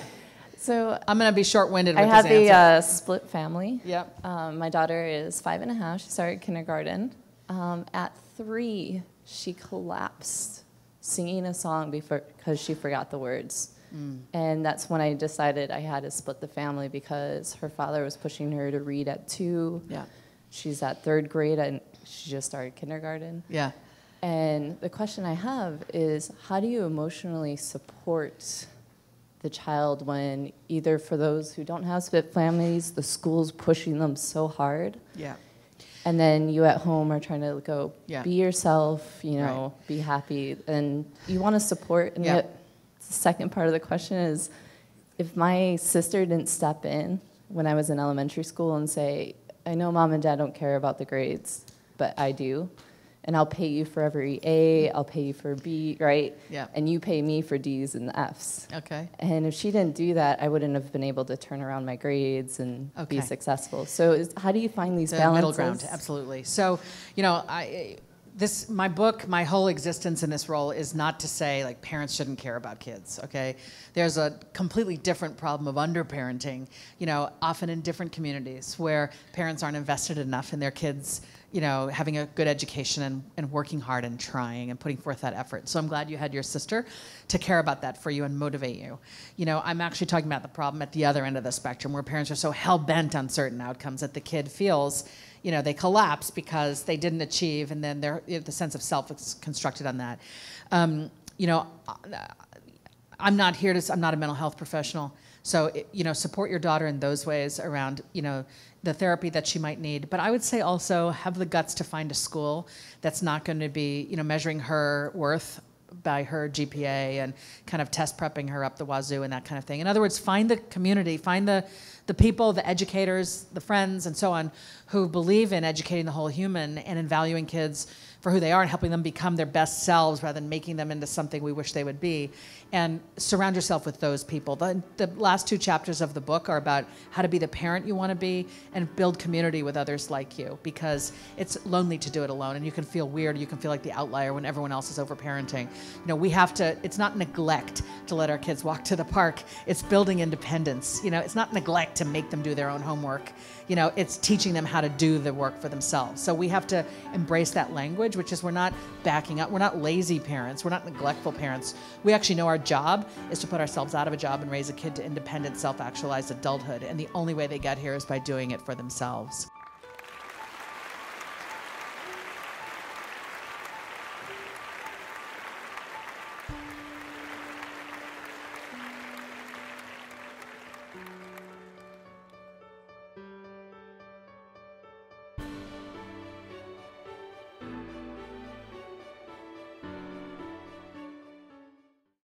Speaker 10: So
Speaker 2: I'm going to be short-winded with
Speaker 10: I have
Speaker 2: this
Speaker 10: a uh, split family.
Speaker 2: Yep.
Speaker 10: Um, my daughter is five and a half. She started kindergarten. Um, at three, she collapsed singing a song before because she forgot the words.
Speaker 2: Mm.
Speaker 10: And that's when I decided I had to split the family because her father was pushing her to read at two.
Speaker 2: Yeah.
Speaker 10: She's at third grade and she just started kindergarten.
Speaker 2: Yeah.
Speaker 10: And the question I have is how do you emotionally support the child when either for those who don't have split families, the school's pushing them so hard,
Speaker 2: Yeah.
Speaker 10: and then you at home are trying to go
Speaker 2: Yeah.
Speaker 10: be yourself, you know, be happy, and you want to support. And
Speaker 2: Yeah.
Speaker 10: yet, the second part of the question is if my sister didn't step in when I was in elementary school and say, I know mom and dad don't care about the grades, but I do. And I'll pay you for every A, I'll pay you for B, right?
Speaker 2: Yeah.
Speaker 10: And you pay me for D's and F's.
Speaker 2: Okay.
Speaker 10: And if she didn't do that, I wouldn't have been able to turn around my grades and
Speaker 2: Okay.
Speaker 10: be successful. So, is, how do you find these
Speaker 2: the
Speaker 10: balances?
Speaker 2: middle ground absolutely so you know i this my book my whole existence in this role is not to say like parents shouldn't care about kids okay there's a completely different problem of underparenting you know often in different communities where parents aren't invested enough in their kids you know having a good education and, and working hard and trying and putting forth that effort. So i'm glad you had your sister to care about that for you and motivate you. You know i'm actually talking about the problem at the other end of the spectrum where parents are so hell-bent on certain outcomes that the kid feels you know they collapse because they didn't achieve and then the sense of self is constructed on that. Um, you know i'm not here to i'm not a mental health professional. So you know support your daughter in those ways around you know the therapy that she might need but i would say also have the guts to find a school that's not going to be you know measuring her worth by her GPA and kind of test prepping her up the wazoo and that kind of thing. In other words, find the community, find the, the people, the educators, the friends, and so on who believe in educating the whole human and in valuing kids for who they are and helping them become their best selves rather than making them into something we wish they would be. And surround yourself with those people. The, the last two chapters of the book are about how to be the parent you want to be and build community with others like you because it's lonely to do it alone and you can feel weird, you can feel like the outlier when everyone else is overparenting. You know, we have to, it's not neglect to let our kids walk to the park, it's building independence. You know, it's not neglect to make them do their own homework. You know, it's teaching them how to do the work for themselves. So we have to embrace that language, which is we're not backing up. We're not lazy parents. We're not neglectful parents. We actually know our job is to put ourselves out of a job and raise a kid to independent, self actualized adulthood. And the only way they get here is by doing it for themselves.